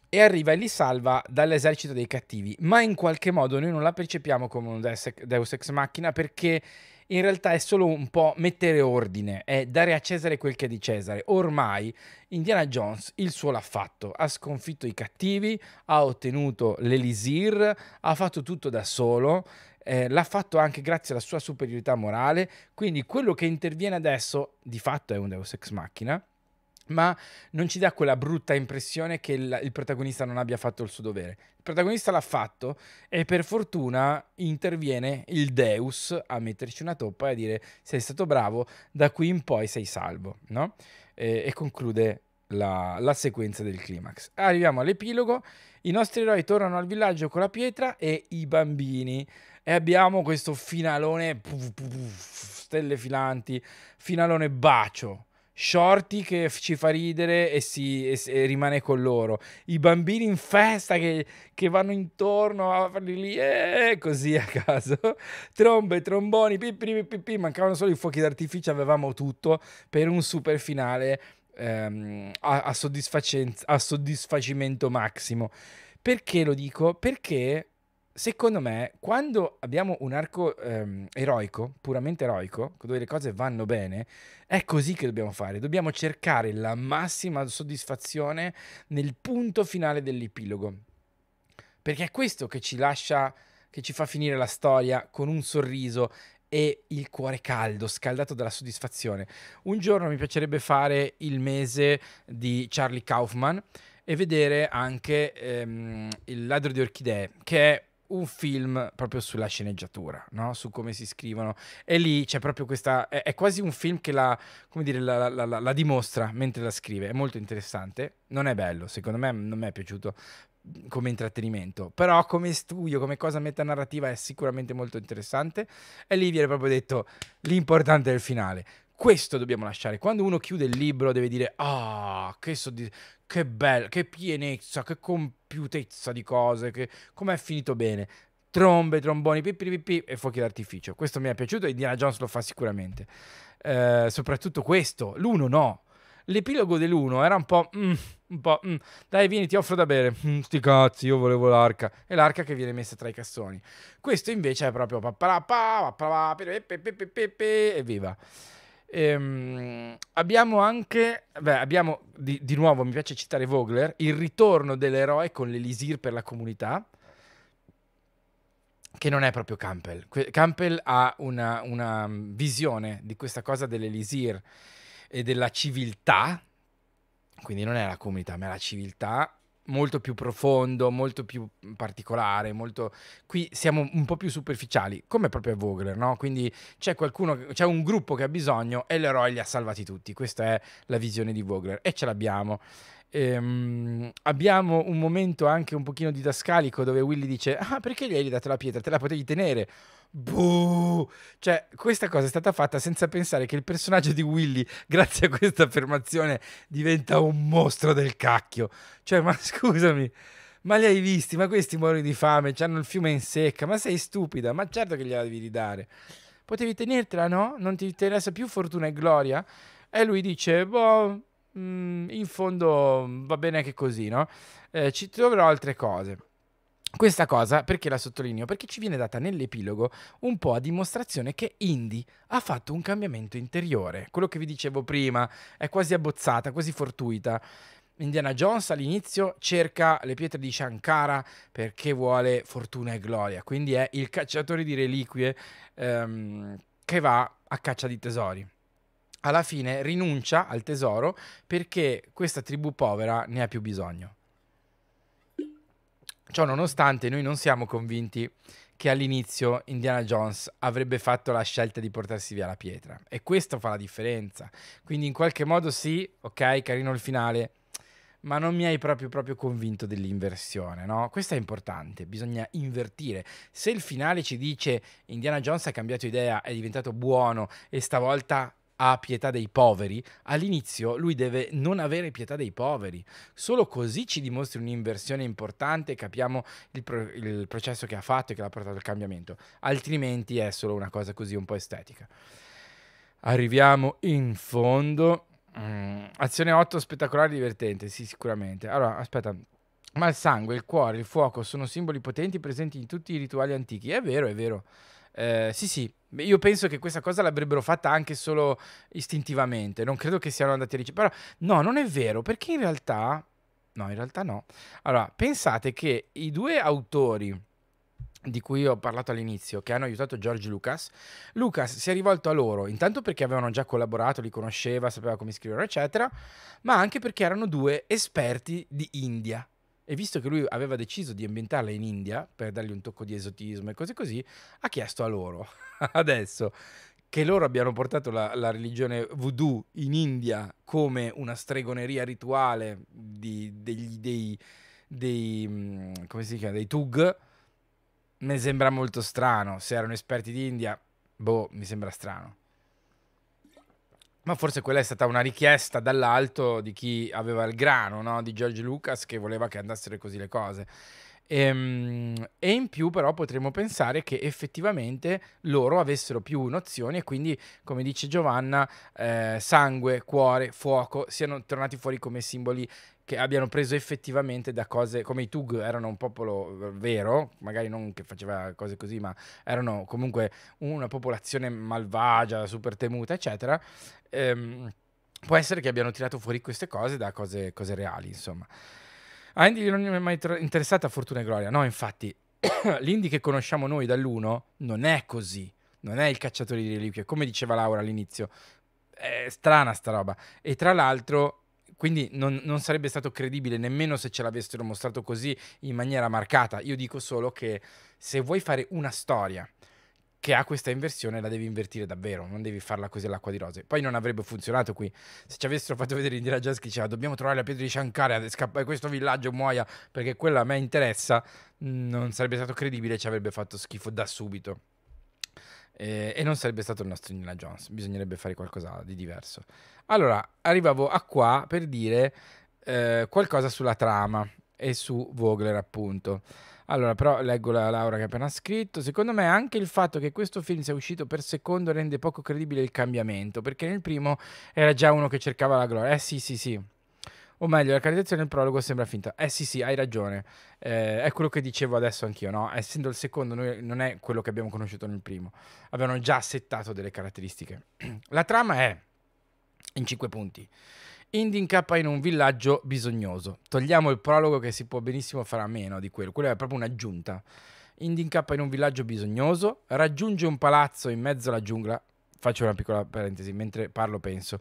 [SPEAKER 1] E arriva e li salva dall'esercito dei cattivi, ma in qualche modo noi non la percepiamo come un Deus ex machina perché in realtà è solo un po' mettere ordine, è dare a Cesare quel che è di Cesare. Ormai Indiana Jones il suo l'ha fatto, ha sconfitto i cattivi, ha ottenuto l'Elisir, ha fatto tutto da solo, eh, l'ha fatto anche grazie alla sua superiorità morale, quindi quello che interviene adesso di fatto è un Deus ex machina ma non ci dà quella brutta impressione che il, il, protagonista non abbia fatto il suo dovere. Il protagonista l'ha fatto e per fortuna interviene il Deus a metterci una toppa e a dire sei stato bravo, da qui in poi sei salvo, no? e, e, conclude la, la sequenza del climax. Arriviamo all'epilogo, i nostri eroi tornano al villaggio con la pietra e i bambini e abbiamo questo finalone, puff, puff, stelle filanti, finalone bacio Shorty che ci fa ridere e, si, e, e, rimane con loro. I bambini in festa che, che vanno intorno a farli lì, eh, così a caso. Trombe, tromboni, pippi, pippi, mancavano solo i fuochi d'artificio, avevamo tutto per un super finale ehm, a, a, a soddisfacimento massimo. Perché lo dico? Perché secondo me, quando abbiamo un arco ehm, eroico, puramente eroico, dove le cose vanno bene, è così che dobbiamo fare. Dobbiamo cercare la massima soddisfazione nel punto finale dell'epilogo. Perché è questo che ci lascia, che ci fa finire la storia con un sorriso e il cuore caldo, scaldato dalla soddisfazione. Un giorno mi piacerebbe fare il mese di Charlie Kaufman e vedere anche ehm, Il ladro di orchidee, che è un film proprio sulla sceneggiatura, no? su come si scrivono. E lì c'è proprio questa. È, è quasi un film che la, dire, la, la, la, dimostra mentre la scrive. È molto interessante. Non è bello, secondo me non mi è piaciuto come intrattenimento, però come studio, come cosa metanarrativa è sicuramente molto interessante. E lì viene proprio detto l'importante è il finale. Questo dobbiamo lasciare. Quando uno chiude il libro deve dire, ah, che, soddisf- che bello, che pienezza, che compiutezza di cose, che com'è finito bene. Trombe, tromboni, pippi e fuochi d'artificio. Questo mi è piaciuto e Indiana Jones lo fa sicuramente. Eh, soprattutto questo, l'uno no. L'epilogo dell'uno era un po'... Mm, un po'... Mm, dai, vieni, ti offro da bere. Mm, sti cazzi, io volevo l'arca. E l'arca che viene messa tra i cassoni. Questo invece è proprio... E viva. Ehm, abbiamo anche, beh, abbiamo di, di, nuovo, mi piace citare Vogler, il ritorno dell'eroe con l'elisir per la comunità, che non è proprio Campbell. Campbell ha una, una visione di questa cosa dell'elisir e della civiltà, quindi non è la comunità, ma è la civiltà molto più profondo, molto più particolare, molto... qui siamo un po' più superficiali, come proprio a Vogler, no? Quindi c'è qualcuno, c'è un gruppo che ha bisogno e l'eroe li ha salvati tutti, questa è la visione di Vogler e ce l'abbiamo. Ehm, abbiamo un momento anche un pochino didascalico dove Willy dice ah perché gli hai dato la pietra, te la potevi tenere Buh! Cioè, questa cosa è stata fatta senza pensare che il personaggio di Willy, grazie a questa affermazione, diventa un mostro del cacchio. Cioè, ma scusami, ma li hai visti? Ma questi muoiono di fame, hanno il fiume in secca, ma sei stupida? Ma certo che gliela devi ridare. Potevi tenertela, no? Non ti interessa più fortuna e gloria? E lui dice, boh, mm, in fondo va bene anche così, no? Eh, ci troverò altre cose. Questa cosa perché la sottolineo? Perché ci viene data nell'epilogo un po' a dimostrazione che Indy ha fatto un cambiamento interiore. Quello che vi dicevo prima è quasi abbozzata, quasi fortuita. Indiana Jones all'inizio cerca le pietre di Shankara perché vuole fortuna e gloria, quindi è il cacciatore di reliquie ehm, che va a caccia di tesori. Alla fine rinuncia al tesoro perché questa tribù povera ne ha più bisogno. Ciò nonostante, noi non siamo convinti che all'inizio Indiana Jones avrebbe fatto la scelta di portarsi via la pietra. E questo fa la differenza. Quindi in qualche modo sì, ok, carino il finale, ma non mi hai proprio, proprio convinto dell'inversione, no? Questo è importante, bisogna invertire. Se il finale ci dice Indiana Jones ha cambiato idea, è diventato buono e stavolta ha pietà dei poveri, all'inizio lui deve non avere pietà dei poveri. Solo così ci dimostri un'inversione importante e capiamo il, pro- il processo che ha fatto e che l'ha portato al cambiamento. Altrimenti è solo una cosa così un po' estetica. Arriviamo in fondo. Mm, azione 8 spettacolare e divertente, sì, sicuramente. Allora, aspetta. Ma il sangue, il cuore, il fuoco sono simboli potenti presenti in tutti i rituali antichi. È vero, è vero. Eh, sì, sì, io penso che questa cosa l'avrebbero fatta anche solo istintivamente, non credo che siano andati a ricevere. Però no, non è vero, perché in realtà... No, in realtà no. Allora, pensate che i due autori di cui ho parlato all'inizio, che hanno aiutato George Lucas, Lucas si è rivolto a loro, intanto perché avevano già collaborato, li conosceva, sapeva come scrivere, eccetera, ma anche perché erano due esperti di India. E visto che lui aveva deciso di ambientarla in India per dargli un tocco di esotismo e cose così, ha chiesto a loro adesso che loro abbiano portato la, la, religione voodoo in India come una stregoneria rituale di, degli, dei, dei, mm, chiama, dei Tug, mi sembra molto strano. Se erano esperti di India, boh, mi sembra strano. Ma forse quella è stata una richiesta dall'alto di chi aveva il grano, no? di George Lucas, che voleva che andassero così le cose. E, ehm, e, in più però potremmo pensare che effettivamente loro avessero più nozioni e quindi, come dice Giovanna, eh, sangue, cuore, fuoco siano tornati fuori come simboli che abbiano preso effettivamente da cose come i Tug erano un popolo eh, vero, magari non che faceva cose così, ma erano comunque una popolazione malvagia, super temuta, eccetera. Ehm, può essere che abbiano tirato fuori queste cose da cose, cose reali, insomma. A Indy non è mai interessata a Fortuna e Gloria, no, infatti, l'Indy che conosciamo noi dall'1 non è così, non è il cacciatore di reliquie, come diceva Laura all'inizio. È strana sta roba. E tra l'altro quindi non, non, sarebbe stato credibile nemmeno se ce l'avessero mostrato così in maniera marcata. Io dico solo che se vuoi fare una storia che ha questa inversione la devi invertire davvero, non devi farla così all'acqua di rose. Poi non avrebbe funzionato qui. Se ci avessero fatto vedere Indira Jones che diceva dobbiamo trovare la pietra di Shankara scappare questo villaggio muoia perché quella a me interessa, non sarebbe stato credibile ci avrebbe fatto schifo da subito. Eh, e non sarebbe stato il nostro Indiana Jones, bisognerebbe fare qualcosa di diverso. Allora, arrivavo a qua per dire eh, qualcosa sulla trama e su Vogler appunto. Allora, però leggo la Laura che ha appena scritto. Secondo me anche il fatto che questo film sia uscito per secondo rende poco credibile il cambiamento, perché nel primo era già uno che cercava la gloria. Eh sì, sì, sì. O meglio, la caratterizzazione del prologo sembra finta. Eh sì, sì, hai ragione. Eh, è quello che dicevo adesso anch'io, no? Essendo il secondo, non è quello che abbiamo conosciuto nel primo. Avevano già settato delle caratteristiche. la trama è in cinque punti. Indy incappa in un villaggio bisognoso. Togliamo il prologo che si può benissimo fare a meno di quello. Quello è proprio un'aggiunta. Indy incappa in un villaggio bisognoso, raggiunge un palazzo in mezzo alla giungla. Faccio una piccola parentesi, mentre parlo penso.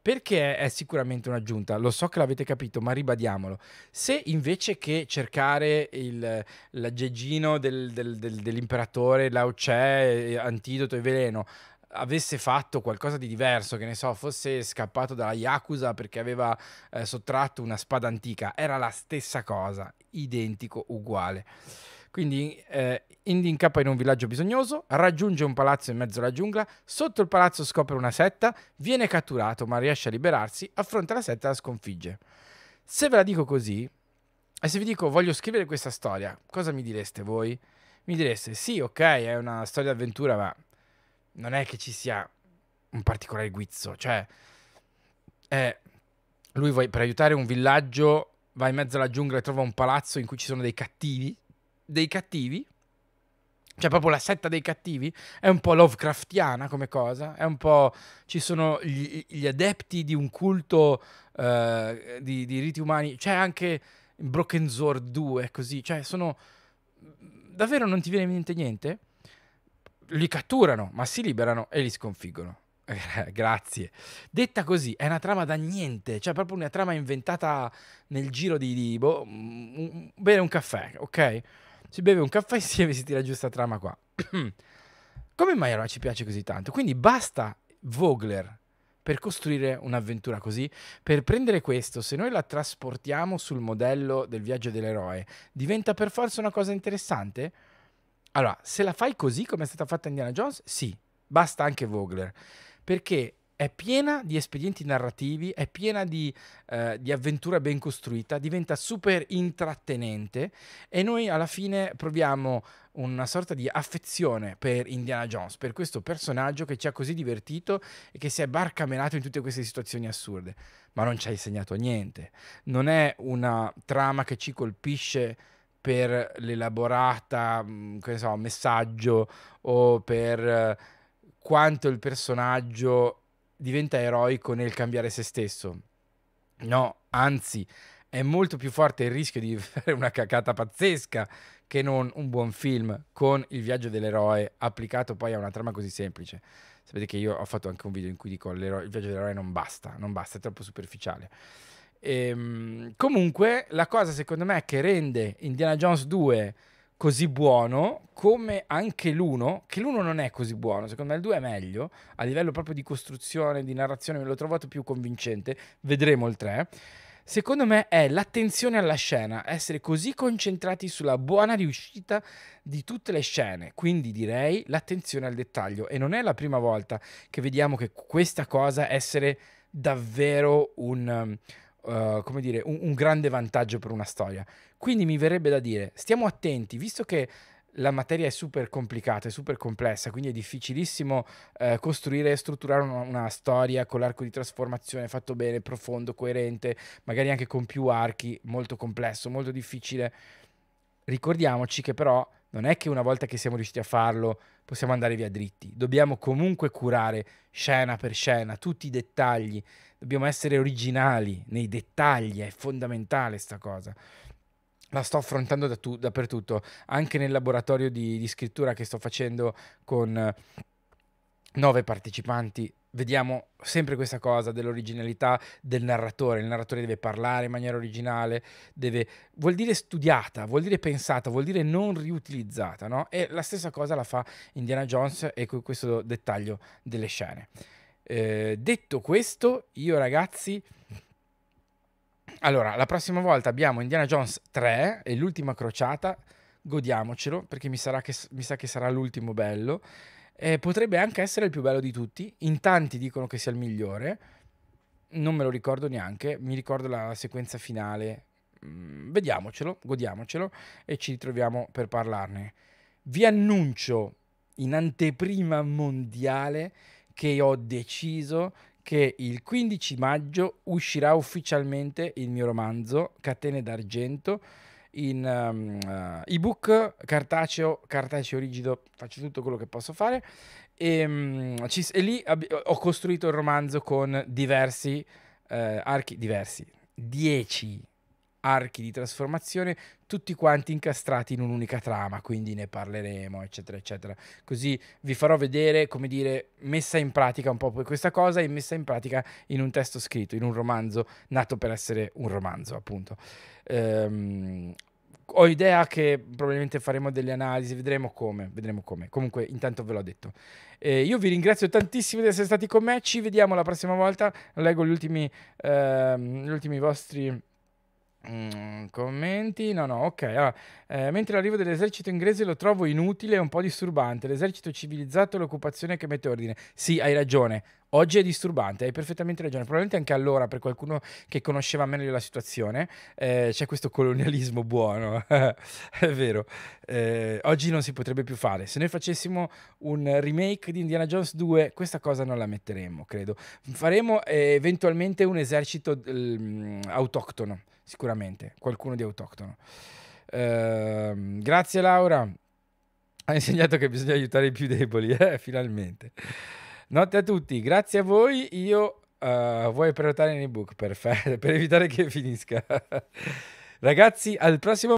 [SPEAKER 1] Perché è sicuramente un'aggiunta? Lo so che l'avete capito, ma ribadiamolo. Se invece che cercare il, l'aggeggino del, del, del, dell'imperatore, Lao Tse, antidoto e veleno, avesse fatto qualcosa di diverso, che ne so, fosse scappato dalla Yakuza perché aveva eh, sottratto una spada antica, era la stessa cosa, identico, uguale. Quindi eh, Indy incappa in un villaggio bisognoso, raggiunge un palazzo in mezzo alla giungla, sotto il palazzo scopre una setta, viene catturato ma riesce a liberarsi, affronta la setta e la sconfigge. Se ve la dico così, e se vi dico voglio scrivere questa storia, cosa mi direste voi? Mi direste sì, ok, è una storia d'avventura, ma non è che ci sia un particolare guizzo, cioè eh, lui vuoi, per aiutare un villaggio va in mezzo alla giungla e trova un palazzo in cui ci sono dei cattivi, dei cattivi, cioè proprio la setta dei cattivi, è un po' Lovecraftiana come cosa, è un po'... ci sono gli, gli adepti di un culto uh, di, di, riti umani, c'è anche Broken Sword 2, così, cioè sono... davvero non ti viene in mente niente? li catturano, ma si liberano e li sconfiggono. Grazie. Detta così, è una trama da niente, cioè proprio una trama inventata nel giro di, di boh, bere un caffè, ok? Si beve un caffè insieme e si tira giù questa trama qua. Come mai allora ci piace così tanto? Quindi basta Vogler per costruire un'avventura così, per prendere questo, se noi la trasportiamo sul modello del viaggio dell'eroe, diventa per forza una cosa interessante? Allora, se la fai così come è stata fatta Indiana Jones, sì, basta anche Vogler, perché è piena di espedienti narrativi, è piena di, eh, di, avventura ben costruita, diventa super intrattenente e noi alla fine proviamo una sorta di affezione per Indiana Jones, per questo personaggio che ci ha così divertito e che si è barcamenato in tutte queste situazioni assurde, ma non ci ha insegnato niente. Non è una trama che ci colpisce per l'elaborata, mm, che so, messaggio o per eh, quanto il personaggio diventa eroico nel cambiare se stesso. No, anzi, è molto più forte il rischio di fare una cacata pazzesca che non un buon film con il viaggio dell'eroe applicato poi a una trama così semplice. Sapete che io ho fatto anche un video in cui dico il viaggio dell'eroe non basta, non basta, è troppo superficiale. Ehm, comunque, la cosa secondo me che rende Indiana Jones 2 così buono, come anche l'1, che l'1 non è così buono, secondo me il 2 è meglio, a livello proprio di costruzione, di narrazione, l'ho trovato più convincente, vedremo il 3. Secondo me è l'attenzione alla scena, essere così concentrati sulla buona riuscita di tutte le scene, quindi direi l'attenzione al dettaglio e non è la prima volta che vediamo che questa cosa essere davvero un uh, come dire, un, un grande vantaggio per una storia. Quindi mi verrebbe da dire, stiamo attenti, visto che la materia è super complicata, è super complessa, quindi è difficilissimo eh, costruire e strutturare una, una, storia con l'arco di trasformazione fatto bene, profondo, coerente, magari anche con più archi, molto complesso, molto difficile. Ricordiamoci che però non è che una volta che siamo riusciti a farlo possiamo andare via dritti, dobbiamo comunque curare scena per scena, tutti i dettagli, dobbiamo essere originali nei dettagli, è fondamentale sta cosa. La sto affrontando da tu, dappertutto, anche nel laboratorio di, di scrittura che sto facendo con nove partecipanti vediamo sempre questa cosa dell'originalità del narratore. Il narratore deve parlare in maniera originale, deve, vuol dire studiata, vuol dire pensata, vuol dire non riutilizzata, no? E la stessa cosa la fa Indiana Jones e con questo dettaglio delle scene. Eh, detto questo, io ragazzi... Allora, la prossima volta abbiamo Indiana Jones 3 e l'ultima crociata, godiamocelo perché mi, che, mi sa che sarà l'ultimo bello. Eh, potrebbe anche essere il più bello di tutti. In tanti dicono che sia il migliore. Non me lo ricordo neanche. Mi ricordo la sequenza finale. Mm, vediamocelo, godiamocelo e ci ritroviamo per parlarne. Vi annuncio in anteprima mondiale che ho deciso che il 15 maggio uscirà ufficialmente il mio romanzo Catene d'argento in um, ebook, cartaceo, cartaceo rigido, faccio tutto quello che posso fare. E, um, ci, e lì ho costruito il romanzo con diversi uh, archi, diversi, 10 archi di trasformazione, tutti quanti incastrati in un'unica trama, quindi ne parleremo, eccetera, eccetera. Così vi farò vedere, come dire, messa in pratica un po' questa cosa e messa in pratica in un testo scritto, in un romanzo nato per essere un romanzo, appunto. Ehm, ho idea che probabilmente faremo delle analisi, vedremo come, vedremo come. Comunque, intanto ve l'ho detto. Eh, io vi ringrazio tantissimo di essere stati con me. Ci vediamo la prossima volta. Leggo gli ultimi, ehm, gli ultimi vostri Mm, commenti? No, no, ok. Allora, eh, mentre l'arrivo dell'esercito inglese lo trovo inutile e un po' disturbante. L'esercito civilizzato è l'occupazione che mette ordine. Sì, hai ragione. Oggi è disturbante, hai perfettamente ragione. Probabilmente anche allora, per qualcuno che conosceva meglio la situazione, eh, c'è questo colonialismo buono. è vero. Eh, oggi non si potrebbe più fare. Se noi facessimo un remake di Indiana Jones 2, questa cosa non la metteremmo, credo. Faremo eh, eventualmente un esercito mm, autoctono sicuramente, qualcuno di autoctono. Uh, grazie Laura, ha insegnato che bisogna aiutare i più deboli, eh, finalmente. Notte a tutti, grazie a voi, io uh, vuoi prenotare in ebook, perfetto, per evitare che finisca. Ragazzi, al prossimo